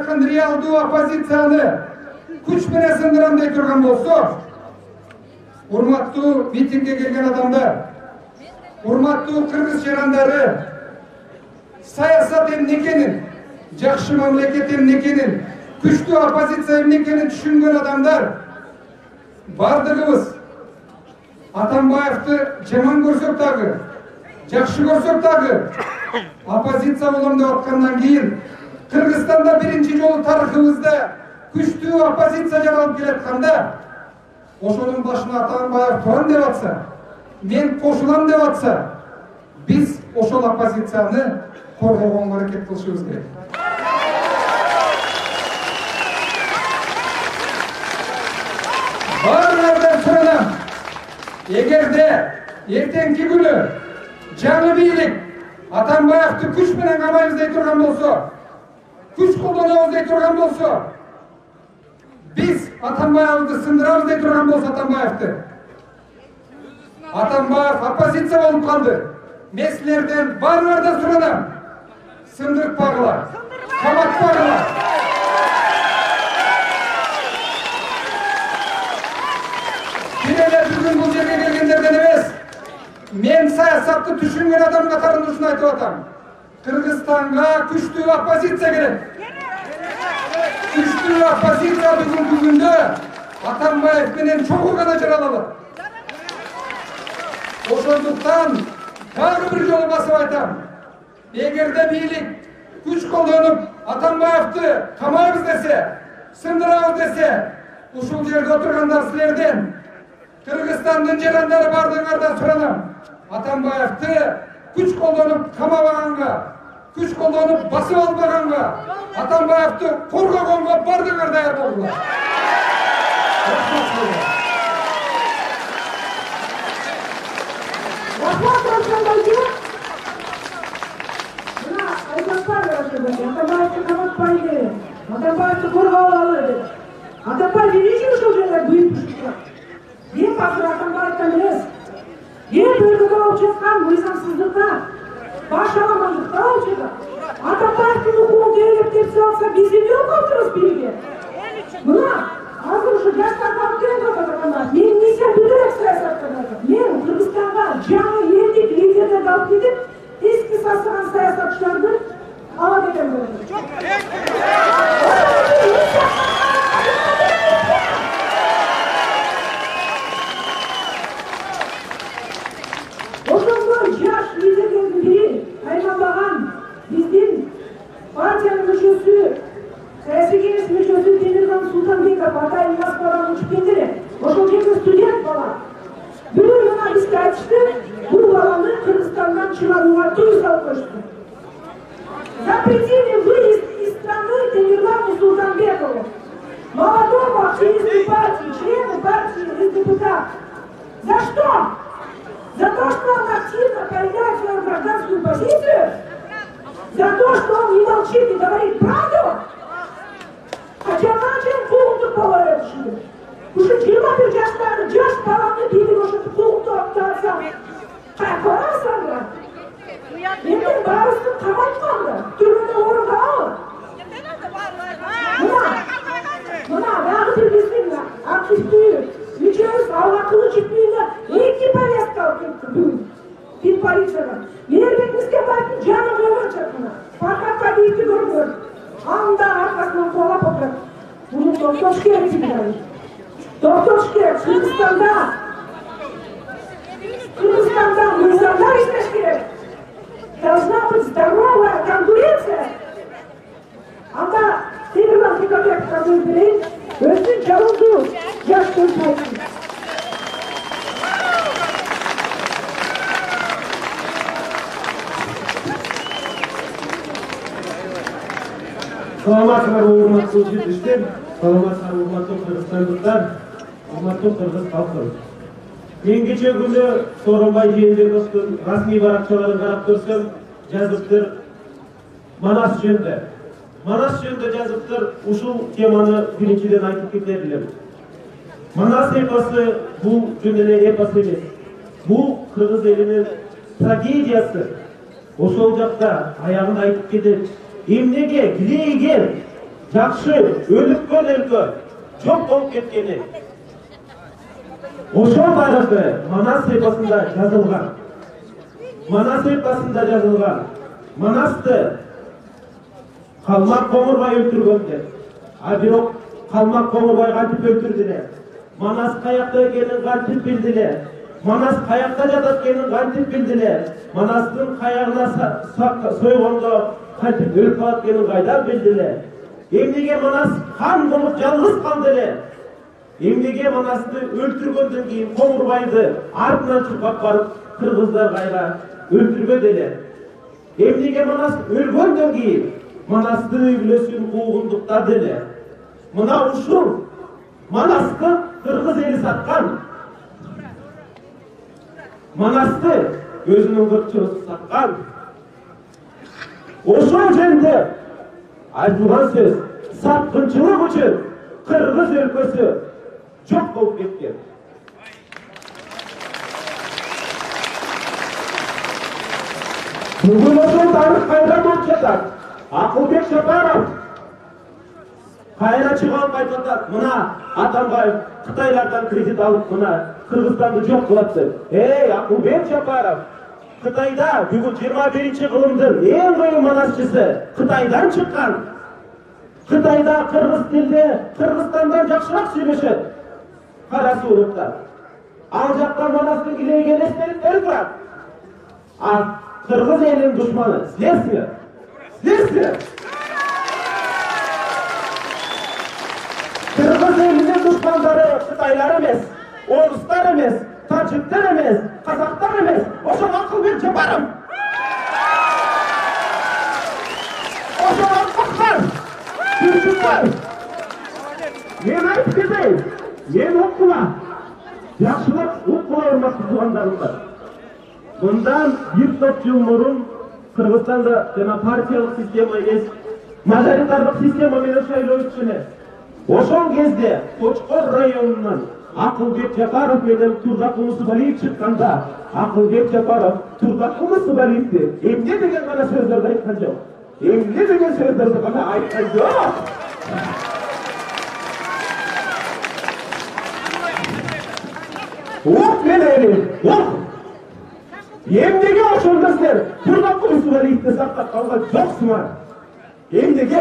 реалдуу оппозицияны күч менен сындырам дей турган болсо урматтуу митингге келген адамдар урматтуу кыргыз жарандары саясат эмне экенин жакшы мамлекет эмне экенин күчтүү оппозиция эмне экенин түшүнгөн адамдар баардыгыбыз атамбаевди жаман көрсөк дагы жакшы көрсөк дагы оппозиция болом деп аткандан кийин кыргызстанда биринчи жолу тарыхыбызда күчтүү оппозиция жаралып келатканда ошонун башына атамбаев турам деп атса мен кошулам деп атса биз ошол оппозицияны коргогонго аракет кылышыбыз керек баарыңардан суранам эгерде эртеңки күнү жаңы бийлик атамбаевди күч менен камайбыз дей турган болсо күч колдонобуз дей турган болсо биз атамбаевди сындырабыз дей турган болсо атамбаевди атамбаев оппозиция болуп калды мен суранам сындыртпагыла каматпагыла бир эле бүгүн бул жерге келгендерден эмес мен саясатты түшүнгөн адам катарында ушуну айтып атам кыргызстанга күчтүү оппозиция керек күчтүү оппозиция бүгүнкү күндө атамбаев менен чогуу гана жарала алат ошондуктан дагы бир жолу басып айтам эгерде бийлик күч колдонуп атамбаевди камайбыз десе сындырабыз десе ушул жерде отургандар силерден кыргызстандын жарандары баардыгыңардан суранам атамбаевди күч колдонуп камабаганга күч колдонуп басып албаганга атамбаевди коргогонго баардыгыңар даяр Равшанбайге. Мына коргоп алалы деп. Атамбаев Атамбаевден эмес. Эң өлкөдө болуп жаткан мыйзамсыздыкка, баш аламандыкка болуп жатат. Атамбаевдин укугун тейлеп тепсип алса, биз эмне болуп калыптырбыз бириге? Мына азыр ушу жаштарды алып келет атат Атамбаев. Менин миссиям бүтүрөөк саясатта атат. Мен Кыргызстанга жаңы элдик лидерлерди алып кетип, эски сасыган саясатчыларды ала кетем деп тыюу салып коюшту запретили выезд из страны Темирлану Султанбекову, молодому активисту партии, члену партии ЛДПК. За что? За то, что он активно проявляет свою гражданскую позицию? За то, что он не молчит и говорит правду? Хотя начал edi Ушу жыйырма бир жаштагы жаш баланы бийлик ошентип кулуктап атса кайкырасыңдар Енді барысын қаматқанды, түрмеде орындауы. Мына, мына, бағы бір біздің активті, мүшеміз Аллақылы жетпейді, екі повестка алып кетті бүгін. Бір полицияға. Мейірбек Міскебаевтың жаны қойған жатқаны. Фархат Табиевті көргөр. Анда арқасынан қолап отырады. Бұны тоқташ керек дейді. Тоқташ керек. Кыргызстанда, Кыргызстанда мыйзамдар иштеш керек. должна быть здоровая конкуренция. Анда Темірлан Тикабек қазір берейін, өзінің жалынды жас көрсететін. саламатсыздар урматтуу жетиштер саламатсыздар урматтуу кыргызстандыктар урматтуу кыргыз калкы мен кече күнү сооронбай жээнбековдун расмий баракчаларын карап көрсөм жазыптыр манас жөнүндө манас жөнүндө жазыптыр ушул теманы биринчиден айтып кетер элем манас эпосу бул жөн эле эпос эмес бул кыргыз элинин трагедиясы ошол жакта аягында айтып кетет эмнеге глейгер жакшы өнүккөн өлкө жок болуп кеткени ошол тарыхы манас эпосунда жазылган манас эпосунда жазылган манасты калмак коңурбай өлтүргөн деп а бирок калмак коңурбай кантип өлтүрдү эле манас каякта экенин кантип билди эле манас каякта жатат экенин кантип билди эле манастын каягына сойгондо кантип өлүп калат экенин кайдан билди эле эмнеге манас хан болуп жалгыз калды эмнеге манасты өлтүргөндөн кийин коңурбайды артынан чуркап барып кыргыздар кайра өлтүрбөдү эле эмнеге манас өлгөндөн кийин манастын үй бүлөсүн куугунтуктады эле мына ушул манасты кыргыз эли саткан манасты өзүнүн кыркчылыгы саткан ошол жөнүндө айтылган сөз саткынчылык үчүн кыргыз өлкөсү жок болуп кеткен бүгүн ошол тарых кайда болуп жатат акылбек жапаров алып айтып атат мына атамбаев кытайлардан кредит алып мына кыргызстанды жок кылат деп эй акылбек жапаров кытайда бүгүн жыйырма биринчи кылымдын эң кыйын манасчысы кытайдан чыккан кытайда кыргыз тилде кыргызстандан жакшыраак сүйлөшөт parası unutlar. Alacaklar manasını ileri gelesleri verirler. Kırgız elinin düşmanı. Sizler Sizler Kırgız elinin düşmanları Kıtaylar emez, Oğuzlar emez, Tacikler emez, Kazaklar emez. Oşan akıl bir cebarım. Oşan akıllar, gücükler. Ne ayıp gideyim? Мен уккула жакшылап уккула урматтуу туугандарым мындан бир топ жыл мурун кыргызстанда жана партиялык система эмес мажоритардык система менен шайлоо өткөн эле ошол кезде кочкор районунан акылбек жапаров менен турдак мусубалиев чыкканда акылбек жапаров турдак мусубалиевди эмне деген гана сөздөрдү айткан жок эмне деген сөздөрдү гана айткан жок ук менен ук эмнеге ошондо силер турдак мусубалиевди сактап калган жоксуңар эмнеге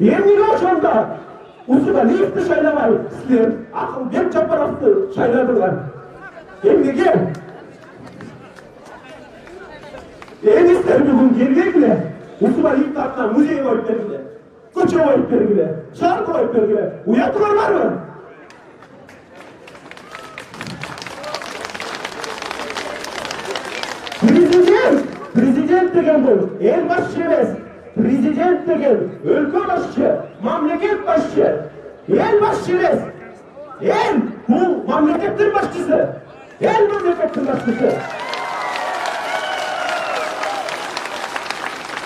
эмнеге ошондо усубалиевди шайлабай силер акылбек жапаровду шайладыңар эмнеге эми силер бүгүн келгиле усубалиевдин атына музей коюп бергиле көчө коюп бергиле шаар коюп бергиле уятыңар барбы президент президент деген бул эл башчы эмес президент деген өлкө башчы мамлекет башчы эл башчы эмес эл бул мамлекеттин башчысы эл мамлекеттин башчысы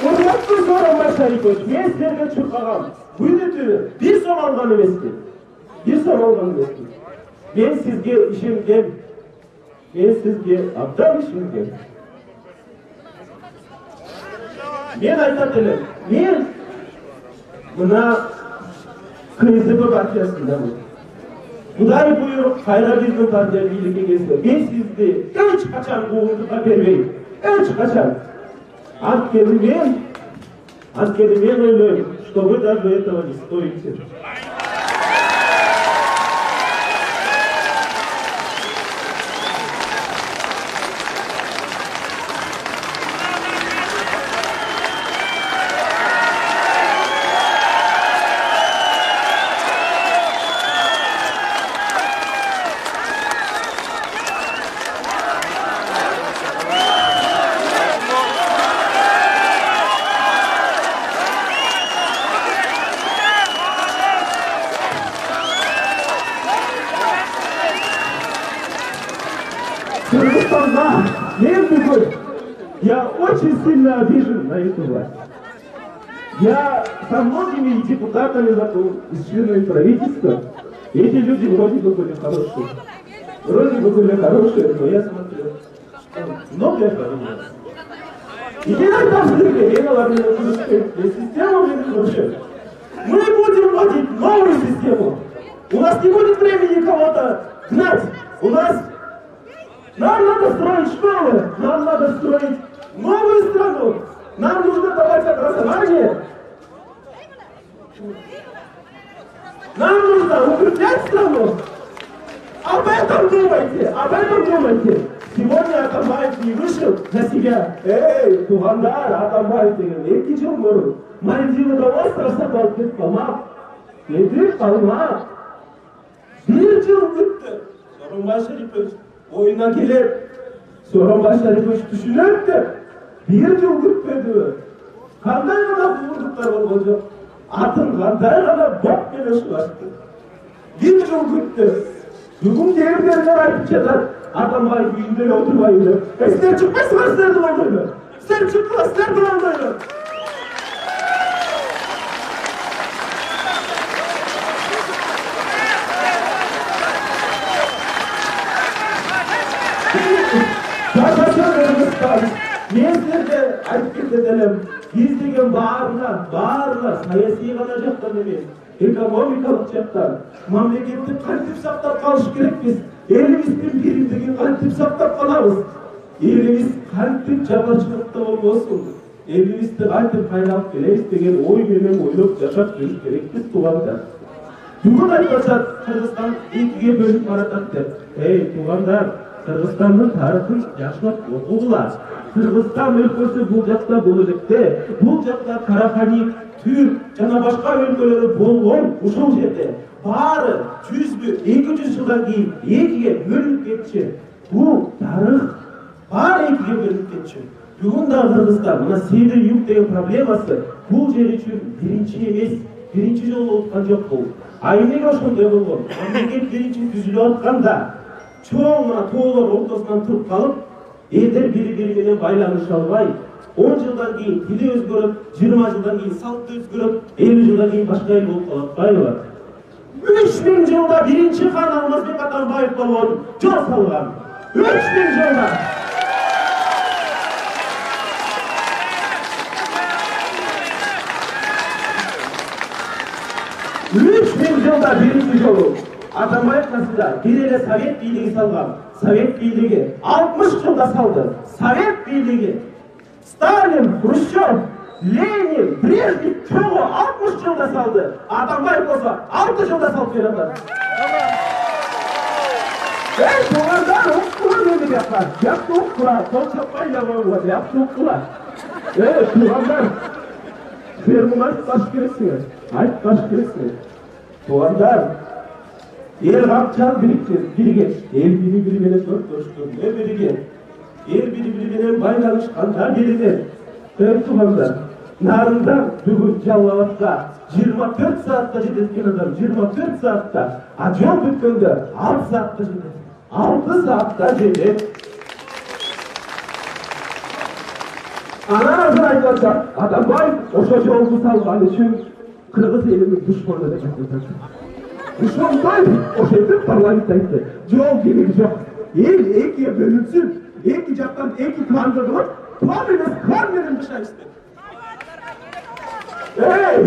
урматтуу сооронбай шарипович мен силерге чуркагам бүнүтү бир сом алган эмесмин бир сом алган эмесмин мен сизге ишенгем мен сизге абдан ишенгем мен айтатын мен мына ксдп партиясында құдай бұйырып қайрабиздің партия билік кеңесіне мен сізді ешқашан қуғындыққа бермеймін ешқашан анткені мен анткені мен ойлаймын что вы даже этого не стоите Люди вроде бы были хорошие. Вроде бы были хорошие, но я смотрел. Многое поменялось. И иногда в жизни имела система жизни вообще. Мы будем вводить новую систему. У нас не будет времени кого-то гнать. У нас... Нам надо строить школы, нам надо строить новую страну. Нам нужно давать образование. Нам нужно укреплять страну. Об этом думайте, об этом думайте. Сегодня Атамбаев не вышел на себя. Эй, туғандар, Атамбаев деген екі жыл бұрын Мальдивада остров сатып кетіп қалмақ. Кетіп қалмақ. Bir жыл күтті. Сооронбай Шарипович ойына келіп, Сооронбай Шарипович түсінеді деп, bir жыл күтпеді. Қандай ғана қуырдықтар болған жоқ. Ardından dayanana bok bile sulaştı. Bir yıl gitti. Bugün değerlerine ait kadar adamlar yüzünde oturmaydı. E sen çıkmazsın sen de oradaydı. Sen çıkmaz sen de oradaydı. Daha başka bir şey var. Niye sizlerde ayıp gidelim? Деген барлығы, барлығы саяси ғана жақтан емес, экономикалық жақтан, мемлекетті қайтып сақтап қалыш керекпіз, еліміздің биіктігін қайтып сақтап қаламыз, еліміз қайтып жабыршылықта болмасын, елімізді қайтып қайрап келеміз деген ойменен ойлап жашап жүру керекпіз туғандар. Бүгін айтпаса Қырғызстан екіге бөлініп бара деп. Ей, туғандар, Қырғызстанның тарихын жашылап оқуғылар. Қырғызстан өлкөсі бұл жақта бұл электе, бұл жақта Қарахани, Түрк жана башка өлкөлөрү болгон ушул жерде баары жүзбү эки жүз жылдан кийин экиге бөлүнүп кетчү. Бул тарых баары экиге бөлүнүп кетчү. Бүгүн да Кыргызстан мына Север Юг деген проблемасы бул жер үчүн биринчи эмес, биринчи жолу болуп аткан жок бул. А эмнеге ошондой болгон? Мамлекет биринчи түзүлүп атканда чоң мына тоолор ортосунан туруп калып, элдер бири бири менен байланыша албай, 10 жылдан кийин тили өзгөрөт, 20 жылдан кийин салты өзгөрөт, 50 жылдан кийин башка эл болуп калат. Байлар. 3000 жылда биринчи хан Алмазбек Атамбаев болгон жол салган. 3000 жылда. үч миң жылда биринчи жолу атамбаев касында бир эле совет бийлиги салган совет бийлиги алтымыш жылда салды. Совет бийлиги сталин хрущев ленин брежнев чогуу алтымыш жылда салды. Атамбаев болсо алты жылда салып бере атат ей туугандар уккула мени бияка жакшы уккула кол чаппай эле койгула жакшы уккула ей туугандар силер муну айтпаш керексиңер айтпаш керексиңер туугандар эл канча биригет эл бири бири менен төрттөштүгүнө биригет эл бири бири менен байланышканда эй туугандар нарында бүгүн жалал абадка жыйырма төрт саатта жетет экен адам жыйырма төрт саатта а жол бүткөндө алты саатта жетет алты саатта жетет анан азыр айтып атышат атамбаев ошо жолду салган үчүн кыргыз элинин душманы деп атат ошондой ошентип парламентте айтты жол кереги жок эл экиге бөлүнсүн эки жактан эки кланды кылып клан эмес клан менен жашайбыз деп эй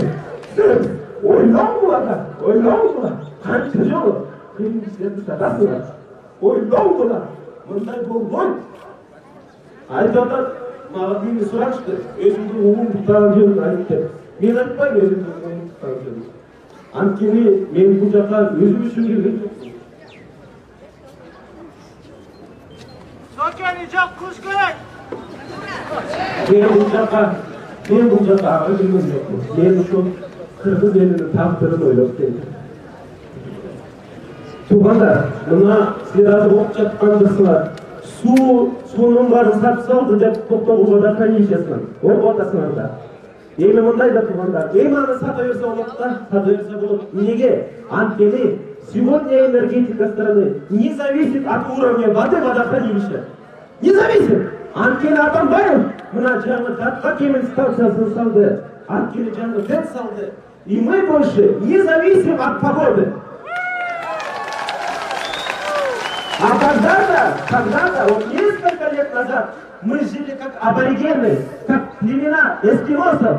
сиз ойлоңгула да ойлоңгула канча жолу кыйын иштерди жатасыңар ойлоңгула мындай болбойт айтып атат маған мені сұрашты өзімді ұмытпаған жөнін айт деп мен ұмытпаған жөнін анткени мен бұл жаққа өзім үшін келген жоқпын Sökeni çok kuş gerek. мен бұл жаққа мен жаққа аға келген жоқпын мен ушул қырғыз елінің тағдырын ойлап келдім туғандар мына сіздер азыр оқып жатқандырсыңар су соның барын сатып салды деп жатасыңар да эми мындай да эми аны сата берсе болот да сата берсе болот неге анткени сегодня энергетика страны не зависит от уровня воды водохранилища не зависит анткени атамбаев мына жаңы датка кемел станциясын салды анткени жаңы дэт салды и мы больше не зависим от погоды А когда-то, когда-то, вот несколько лет назад, мы жили как аборигены, как племена эскимосов,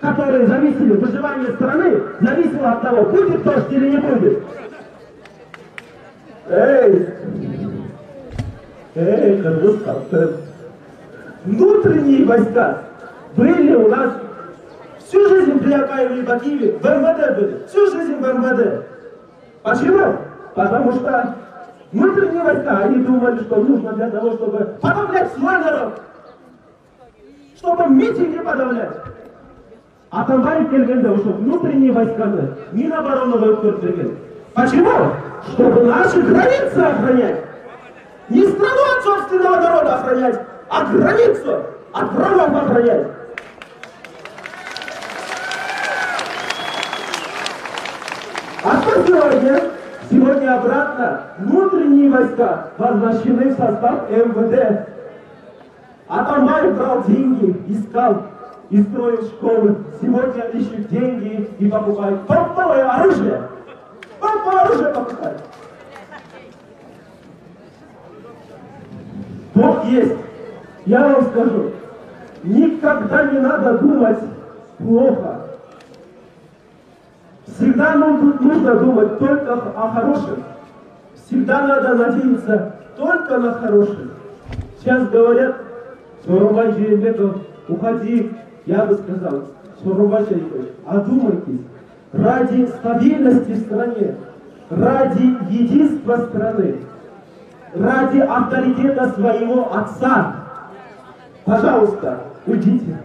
которые зависели, выживание страны зависело от того, будет дождь или не будет. Эй! Эй, Кыргыз! Внутренние войска были у нас всю жизнь при Акаеве и Бакиеве в МВД были. Всю жизнь в МВД. Почему? Потому что внутренние войска, они думали, что нужно для того, чтобы подавлять свой народ. Чтобы митинги подавлять. А Атамбаев келгенде ошо внутренние войсканы Минобороны өткөртүлгөн. Почему? Чтобы наши границы охранять. Не страну от собственного народа охранять, а границу от врагов охранять. А что сегодня? Сегодня обратно внутренние войска возвращены в состав МВД. Атамбаев брал деньги, искал и строил школы. Сегодня ищут деньги и покупают топовое оружие. Топовое оружие покупают. Бог есть. Я вам скажу, никогда не надо думать плохо. Всегда нужно, нужно думать только о хорошем. Всегда надо надеяться только на хорошее. Сейчас говорят, Сорумбай Жиенбеков, уходи. Я бы сказал, Сорумбай Шарипович, одумайтесь. Ради стабильности в стране, ради единства страны, ради авторитета своего отца, пожалуйста, уйдите.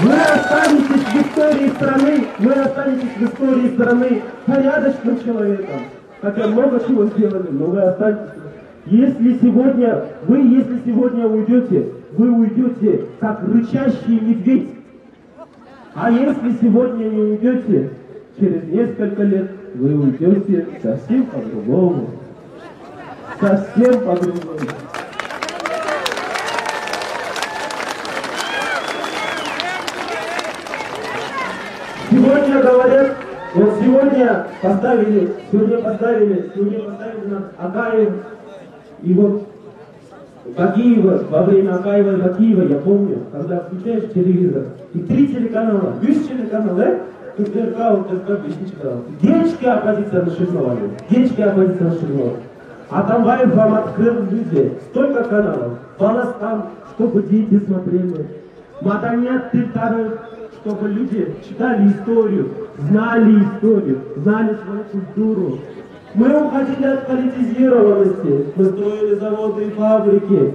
Вы останетесь в истории страны, вы останетесь в истории страны порядочным человеком. Хотя много чего сделали, но вы останетесь. Если сегодня, вы, если сегодня уйдете, вы уйдете как рычащий медведь. А если сегодня не уйдете, через несколько лет вы уйдете совсем по-другому. Совсем по-другому. Сегодня говорят, вот сегодня поставили, сегодня поставили, сегодня поставили на Акаев, и вот Бакиева, во время Акаева и Бакиева, я помню, когда включаешь телевизор, и три телеканала, бюст телеканал, э? ТРК, ТРК, бесінші канал. Генчики оппозиция нашинговали, генчики оппозиция нашинговали. А там Ваев вам открыл люди, столько каналов, балас там, чтобы дети смотрели. Маданьят Тильтары, чтобы люди читали историю, знали историю, знали свою культуру. Мы уходили от политизированности, мы строили заводы и фабрики.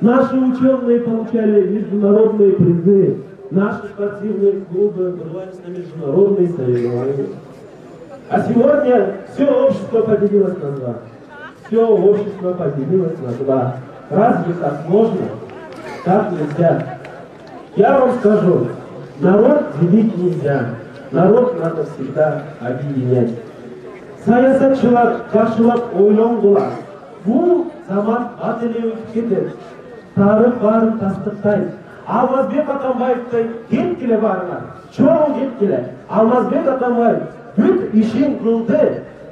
Наши ученые получали международные призы. Наши спортивные клубы вырвались на международные соревнования. А сегодня все общество поделилось на два. Все общество поделилось на два. Разве так можно? Так нельзя. Я вам скажу, народ делить нельзя. Народ надо всегда объединять. саясатшылар жақсылап ойланғыла бұл заман ателе өтіп кетеді тарих барын тастықтайды алмазбек атамбаевтай кеткіле барыңар чоң кеткіле алмазбек атамбаев бүт ішін қылды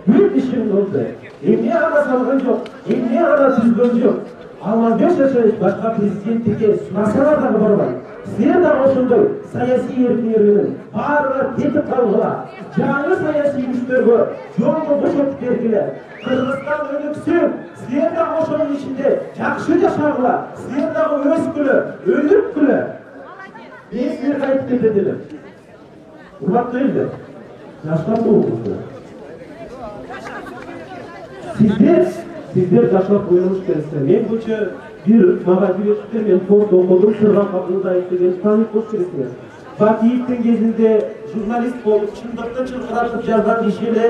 бүт ішін қылды емне ғана салған жоқ емне ғана түзген жоқ алмазбек шашевич башқа президенттікке сұрасаңар дағы бармайды Сіздер де осындай саяси еркіндерінің барлығы кетіп қалғыла жаңа саяси күштерге жолды босатып бергіле қырғызстан өніксін сіздер де ошоның ішінде жақсы жашағыла сіздер дағы өскілі өніккілі мен сіздерге айтып кетет едім құрметті елдер жастар тобыңыздар сіздер сіздер жашап қойыңыз керексіздер мен бұнша бір маған үйретті мен форт оқыдым сырға қабылдаев деген танып қойып керексіңер бакиевтің кезінде журналист болып шындықты шырқыратып жазған кешеле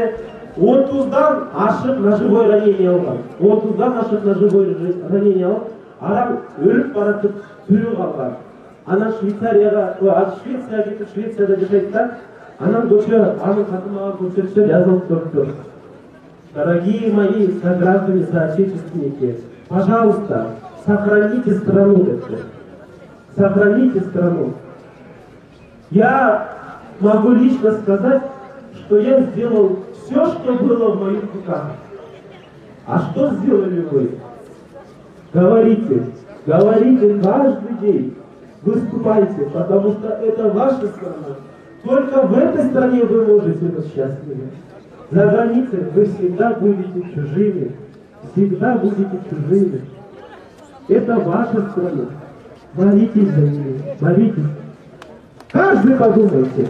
отыздан ашық ножевой ранение алған отыздан ашық ножевой ранение алып адам өліп бара жатып тірі қалған ана швейцарияға швеция кетіп швецияда жасайды да анан көше анын хаты маған көрсетсе жазылып тұрып тұр Дорогие мои сограждане, соотечественники, пожалуйста, сохраните страну, это. сохраните страну. Я могу лично сказать, что я сделал все, что было в моих руках. А что сделали вы? Говорите, Говорите каждый день. Выступайте, потому что это ваша страна. Только в этой стране вы можете быть счастливы. За границей вы всегда будете чужими. Всегда будете чужими. Это ваша страна. Молитесь за нее. Молитесь. Каждый подумайте.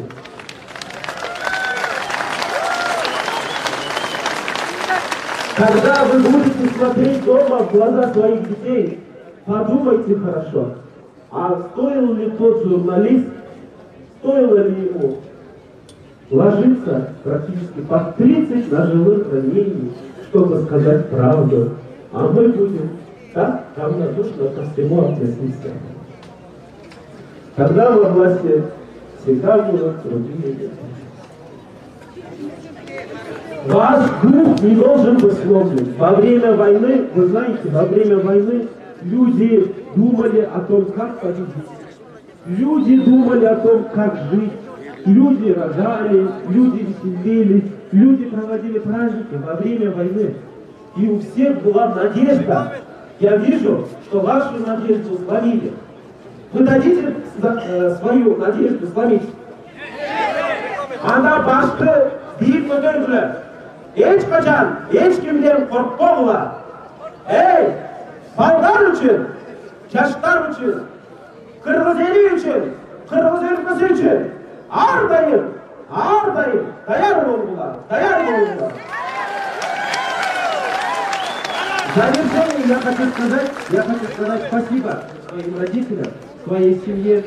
Когда вы будете смотреть дома в глаза своих детей, подумайте хорошо, а стоил ли тот журналист, стоило ли ему ложиться практически по 30 ножевых ранений, чтобы сказать правду, а мы будем так равнодушно ко всему относиться. Когда во власти всегда будут другие люди. Ваш дух не должен быть сломлен. Во время войны, вы знаете, во время войны люди думали о том, как победить. Люди думали о том, как жить. Люди рожали, люди веселились, люди проводили праздники во время войны. И у всех была надежда. Я вижу, что вашу надежду сломили. Вы дадите э, свою надежду сломить? Ана башты биік көтеріңіздер ешқашан ешкімден қорықпаңыздар ей балдар үшін жастар үшін қырғыз елі үшін қырғыз өлкесі үшін әрдайым әрдайым даяр болыңыздар даяр болыңыздар В завершение я хочу сказать, я хочу сказать спасибо своим родителям, своей семье,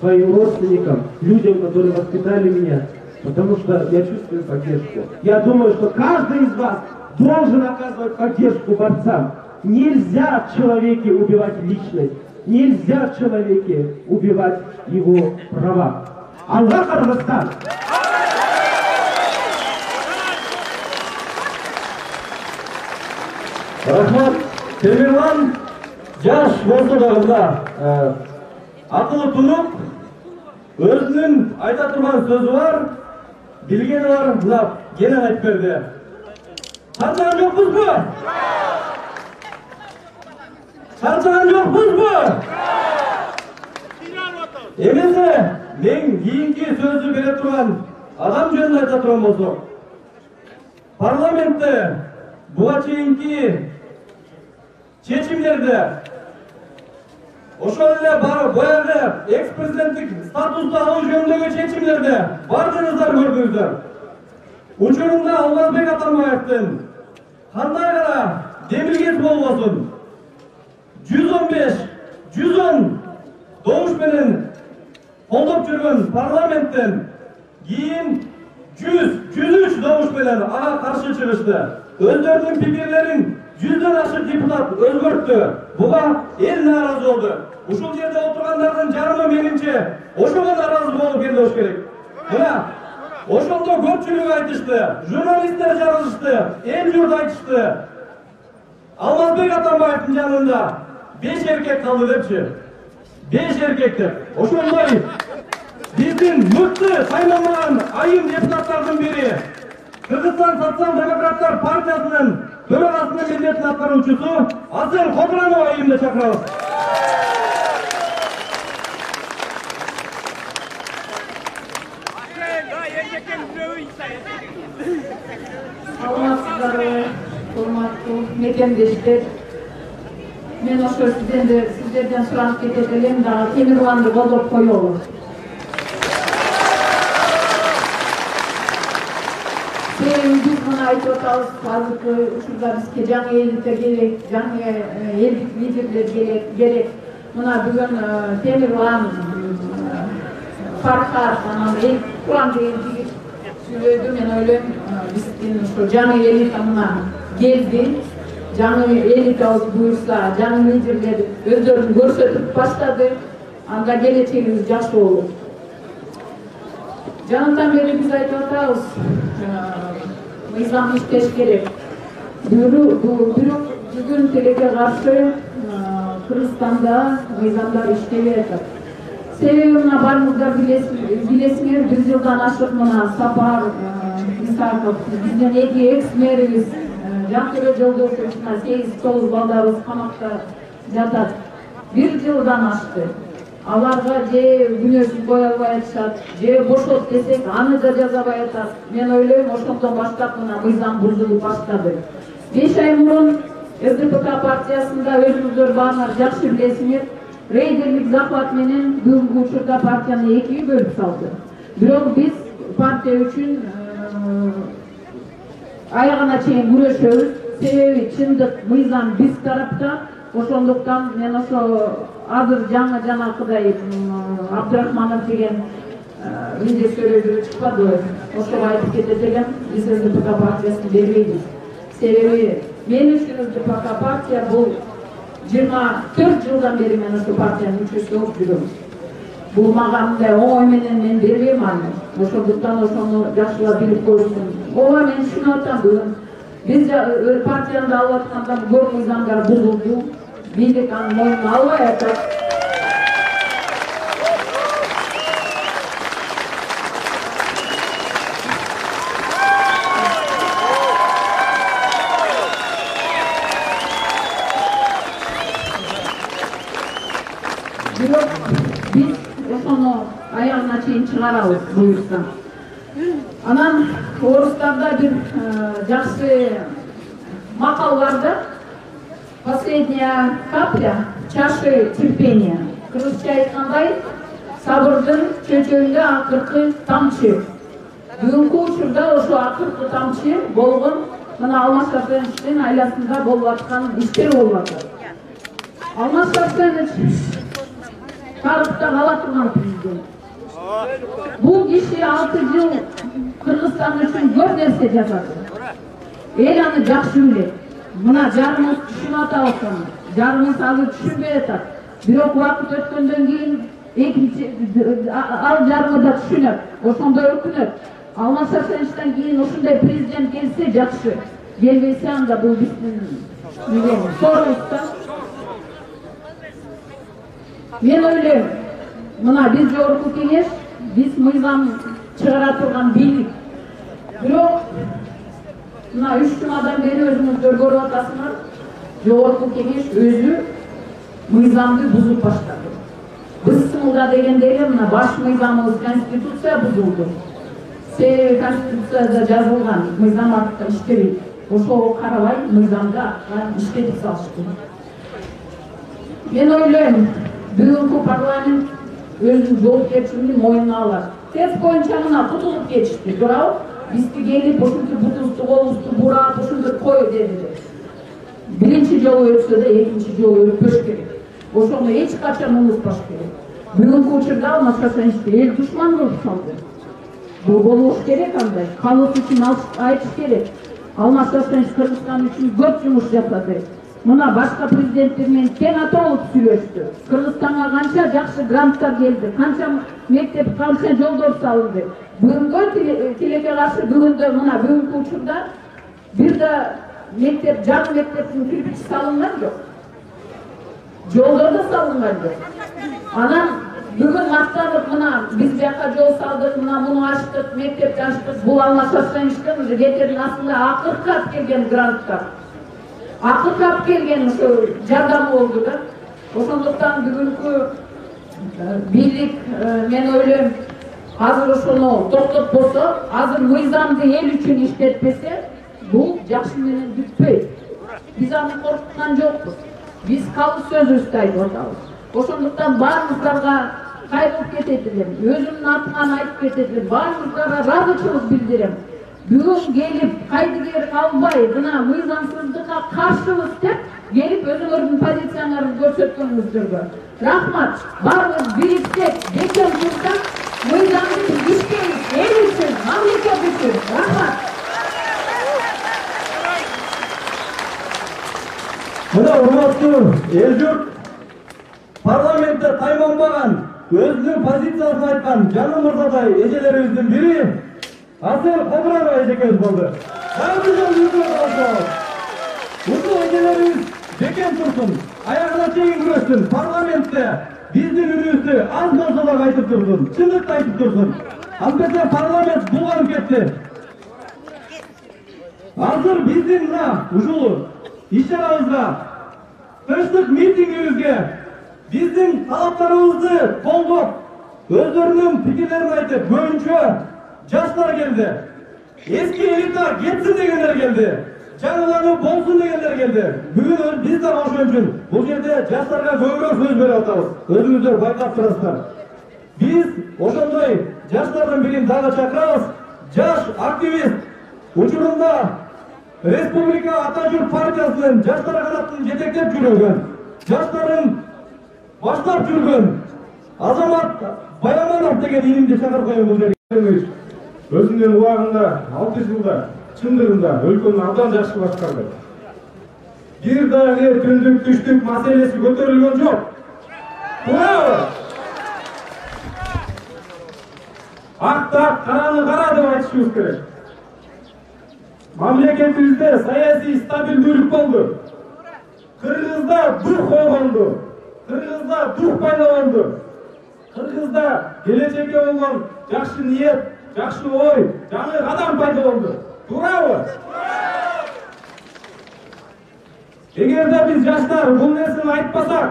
своим родственникам, людям, которые воспитали меня, потому что я чувствую поддержку. Я думаю, что каждый из вас должен оказывать поддержку борцам. Нельзя в человеке убивать личность, нельзя в человеке убивать его права. Аллах Кыргызстан! Рахмат болсо дагы мына акылы туруп өзүнүн айта турган сөзү бар билгени бар мына кенен айтып берди чарчаган жокпузбу чарчаган жокпузбу эмесе мен кийинки сөздү бере турган адам жөнүндө айта турган болсок парламентте буга чейинки чечимдерде ошол эле баягы экс президенттик статусту алуу жөнүндөгү чечимдерде бардыгыңыздар көрдүңүздөр учурунда алмазбек атамбаевдин кандай гана демилгеси болбосун жүз он беш жүз он добуш менен колдоп жүргөн парламенттен кийин жүз жүз үч добуш менен ага каршы чыгышты өздөрүнүн пикирлерин жүздөн ашык депутат өзгөрттү буга эл нааразы болду ушул жерде отургандардын жарымы менимче ошого нааразы болуп келбеш керек мына ошондо көпчүлүк айтышты журналисттер жазышты эл журт айтышты алмазбек атамбаевдин жанында беш эркек калды депчи беш эркек деп ошондой биздин мыкты сайланмаган айым депутаттардын бири кыргызстан социал демократтар партиясынын Bölük aslında milletin atlarıcısı Asıl Kodranova elimde çakrağız. Allah sizlere kurmaklı mekendeşler. Ben hoş sizden de sizlerden soran ketelim daha Temirvan'da bozuk koyuyorum. Sevim Ayçotal, Fazlıköy, şurada biz ki canlı yayınlıkta gerek, canlı yayınlık e, videoda gerek, gerek. Buna bugün e, demir olan e, farklar bana değil, ulan değil diye söyledim ben öyle. Biz canlı yayınlıkta buna geldi. Canlı yayınlıkta buyursa, canlı videoda özlerini görsetip başladı. Anda geleceğimiz yaş oldu. Canından beri biz ayıklatağız. Керек бирок бүгүн тилекке каршы кыргызстанда мыйзамдар иштебей атат себеби мына баарыңыздар билесиңер бир жылдан ашык мына сапар исаков биздин эки экс мэрибиз жантөре жолдошевич мына сегиз тогуз балдарыбыз камакта жатат бир жылдан ашты аларга же күнөөсүн кое албай атышат же бошот десек аны да жазабай атат мен ойлойм ошондон баштап мына мыйзам бузулуп баштады. Беш ай мурун сдпк партиясында өзүңүздөр баарыңар жакшы билесиңер. Рейдерлик захват менен бүгүнкү учурда партияны экиге бөлүп салды. Бирок биз партия үчүн э, аягына чейин күрөшөбүз. Себеби чындык мыйзам биз тарапта ошондуктан мен ошо азыр жаңы жанакыдай абдрахманов деген милдеттөөрө жүрүп чыкпадыбы ошого айтып кетет элем биз сдпк партиясын бербейбиз себеби мен үчүн сдпк партия бул жыйырма төрт жылдан бери мен ошол партиянын мүчөсү болуп жүрөм бул мага мындай оңой менен мен бербейм аны ошондуктан ошону жакшылап билип коюшсун ооба мен түшүнүп атам бүгүн биз жа- э, алып атканда көп мыйзамдар бузулду. Бийлик аны мойнуна албай атат бирок биз ошону аягына чейин чыгарабыз буюрса анан орустарда бир э, жакшы макал бар да последняя капля чаши терпения. Кыргызча айткандай сабырдын чөчөгүндө акыркы тамчы бүгүнкү учурда ошо акыркы тамчы болгон мына алмаз шарсеновичтин айласында болуп аткан иштер болуп атат алмаз шарсенович тарыхта кала турган президент. Бул киши алты жыл кыргызстан үчүн көп нерсе жасады эл аны жакшы билет мына жарымыбыз түшүнүп атабыз ошону жарымыбыз азыр түшүнбөй атат бирок убакыт өткөндөн кийин экинчи ал жарымы да түшүнөт ошондо өкүнөт алмаз шарсеновичтен кийин ушундай президент келсе жакшы келбесе анда бул биздин сорубуз да мен ойлойм мына биз жогорку кеңеш биз мыйзам чыгара турган бийлик бирок мына үч жумадан бери өзүңүздөр көрүп атасыңар жогорку кеңеш өзү мыйзамды бузуп баштады биз сымылга дегенде эле мына баш мыйзамыбыз конституция бузулду себеби конституцияда жазылган мыйзам артта иштебейт ошого карабай мыйзамды артынан иштетип салышты мен ойлойм бүгүнкү парламент өзүнүн жоопкерчилигин мойнуна алат тест боюнча мына кутулуп кетишти туурабы? Бизди келип ушинтип бутубузду колубузду бурап ушинтип кой деди. Биринчи жолу өтсө да экинчи жолу өтпөш керек. Ошону эч качан унутпаш керек. Бүгүнкү учурда алмаз эл душман кылып салды бул болбош керек андай. Калыс үчүн айтыш керек. Алмаз шарсенович кыргызстан үчүн көп жумуш жасады мына башка президенттер менен тең ата болуп сүйлөштү кыргызстанга канча жакшы гранттар келди канча мектеп канча жолдор салынды. Бүгүнгө тиле- тилекке каршы бүгүндө мына бүгүнкү учурда бир да мектеп жаңы мектептин кирпичи салынган жок жолдор да салынган жок анан бүгүн мактанып мына биз бияка жол салдык мына муну ачтык мектепти ачтык бул алмаз шарсеновичтен уже кетердин астында акыркы келген гранттар акыркы алып келген ошо жардамы болду да. Ошондуктан бүгүнкү бийлик мен ойлойм азыр ошону токтотпосо азыр мыйзамды эл үчүн иштетпесе бул жакшы менен бүтпөйт биз аны коркуткан жокпуз биз калыс сөзүбүздү айтып атабыз ошондуктан баарыңыздарга кайрылып кетет элем өзүмдүн атыман айтып кетет элем баарыңыздарга ыраазычылык билдирем бүгүн келип кайдыгер калбай мына мыйзамсыздыкка каршыбыз деп келип өзүңөрдүн позицияларыңызды көрсөткөнүңүздөргө рахмат баарыбыз бириктеп бекем турсак мыйзамды биз иштейбиз эл үчүн мамлекет үчүн рахмат мына урматтуу эл журт парламентте тайманбаган өзүнүн позициясын айткан жаңы мырзадай эжелерибиздин бири дагы жолу үйгө калсак ушул эжелерибиз бекем турсун аягына чейин күрөшсүн парламентте биздин үнүбүздү аз болсо дагы айтып турсун чындыкты айтып турсун албетте парламент булганып кетти азыр биздин мына ушул иш чарабызга тынчтык митингибизге биздин талаптарыбызды колдоп өздөрүнүн пикирлерин айтып көбүнчө Yaşlar geldi. Eski yigitler gitsin degenler geldi. Canlarını bolsun degenler geldi. Bugün biz de başı mümkün. Bu yerde yaşlarga köpürük söz böyle atarız. Özümüzde baykap turasızlar. Biz oşondoy yaşlardan birin dağa çakırabыз. Yaş aktivist uçurumda Respublika Atatürk Partiyasının yaşlar kanatını yeteklep yürüyen, yaşların başlar yürüyen Azamat Bayamanov degen inimde çakır koyun bu өзүнүн убагында алты жылда чындыгында өлкөнү абдан жакшы башкарды бир дагы түндүк түштүк маселеси көтөрүлгөн жок туурабы акты ак караны кара деп айтышыбыз керек. Мамлекетибизде саясий стабилдүүлүк болду кыргызда дух болгонду кыргызда дух пайда болду кыргызда келечекке болгон жакшы ниет жакшы ой жаңы кадам пайда болду туурабы эгерде биз жаштар бул нерсени айтпасак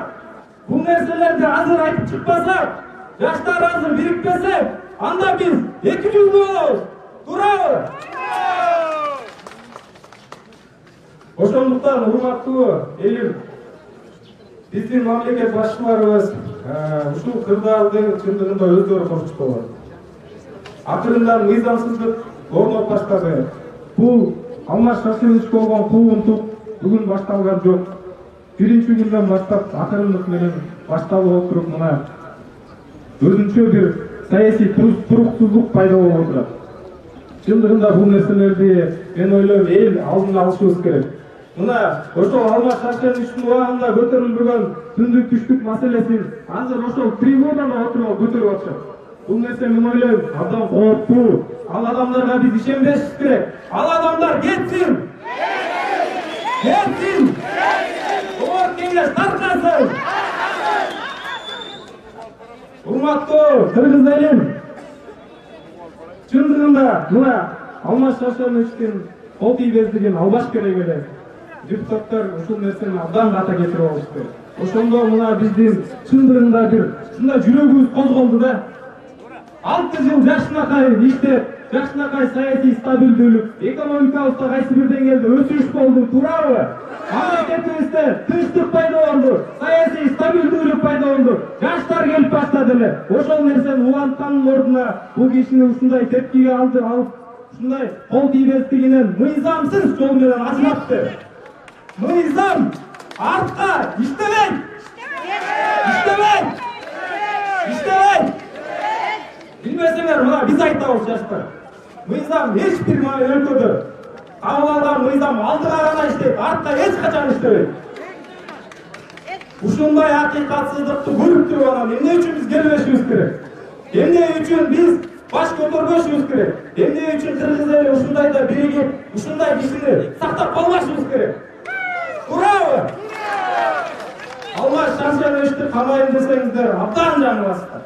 бул нерселерди азыр айтып чыкпасак жаштар азыр бирикпесек анда биз эки жүздүү болобуз туурабы ошондуктан урматтуу элим биздин мамлекет башчыларыбыз ушул кырдаалды чындыгында өздөрү корчтолот акырында мыйзамсыздык орноп баштады бул алмаз шаршенович болгон куугунтук бүгүн башталган жок биринчи күндөн баштап акырындык менен башталып отуруп мына өзүнчө бир саясий турук- туруксуздук пайда болуп отурат чындыгында бул нерселерди мен ойлойм эл алдын алышыбыз керек. Мына ошол алмаз шаршеновичтин убагында көтөрүлбөгөн түндүк түштүк маселесин азыр ошол трибунада отуруп көтөрүп атышат бул нерсе мен ойлойм абдан кооптуу ал адамдарга биз ишенбешибиз керек ал адамдар кетсин кетсин оор кеңеш таркасын урматтуу кыргыз элим чындыгында мына алмаз шаршеновичтин кол тийбездигин албаш керек эле депутаттар ушул нерсени абдан ката кетирип алыш керек ошондо мына биздин чындыгында бир ушундай жүрөгүбүз козголду да алты жыл жакшынакай иштеп жакшынакай саясий стабилдүүлүк экономикабызда кайсы бир деңгээлде өсүш болду туурабы мамлекетибизде тынчтык пайда болду саясий стабилдүүлүк пайда болду жаштар келип баштады эле ошол нерсени уланткандын ордуна бул кишини ушундай тепкиге алды алып ушундай кол тийбестигинен мыйзамсыз жол менен азматты мыйзам! Артка иштебейт иштебейт иштебейт билбесеңер мына биз айтабыз жаштар мыйзам эч бир ма- өлкөдө кабыл алган мыйзам алдыга гана иштейт артка эч качан иштебейт ушундай акыйкатсыздыкты көрүп туруп анан эмне үчүн биз келбешибиз керек эмне үчүн биз баш көтөрбөшүбүз керек эмне үчүн кыргыз эли ушундай да биригип ушундай кишини сактап калбашыбыз керек туурабы алмаз шаршеновичти камайын десеңиздер абдан жаңыласыздар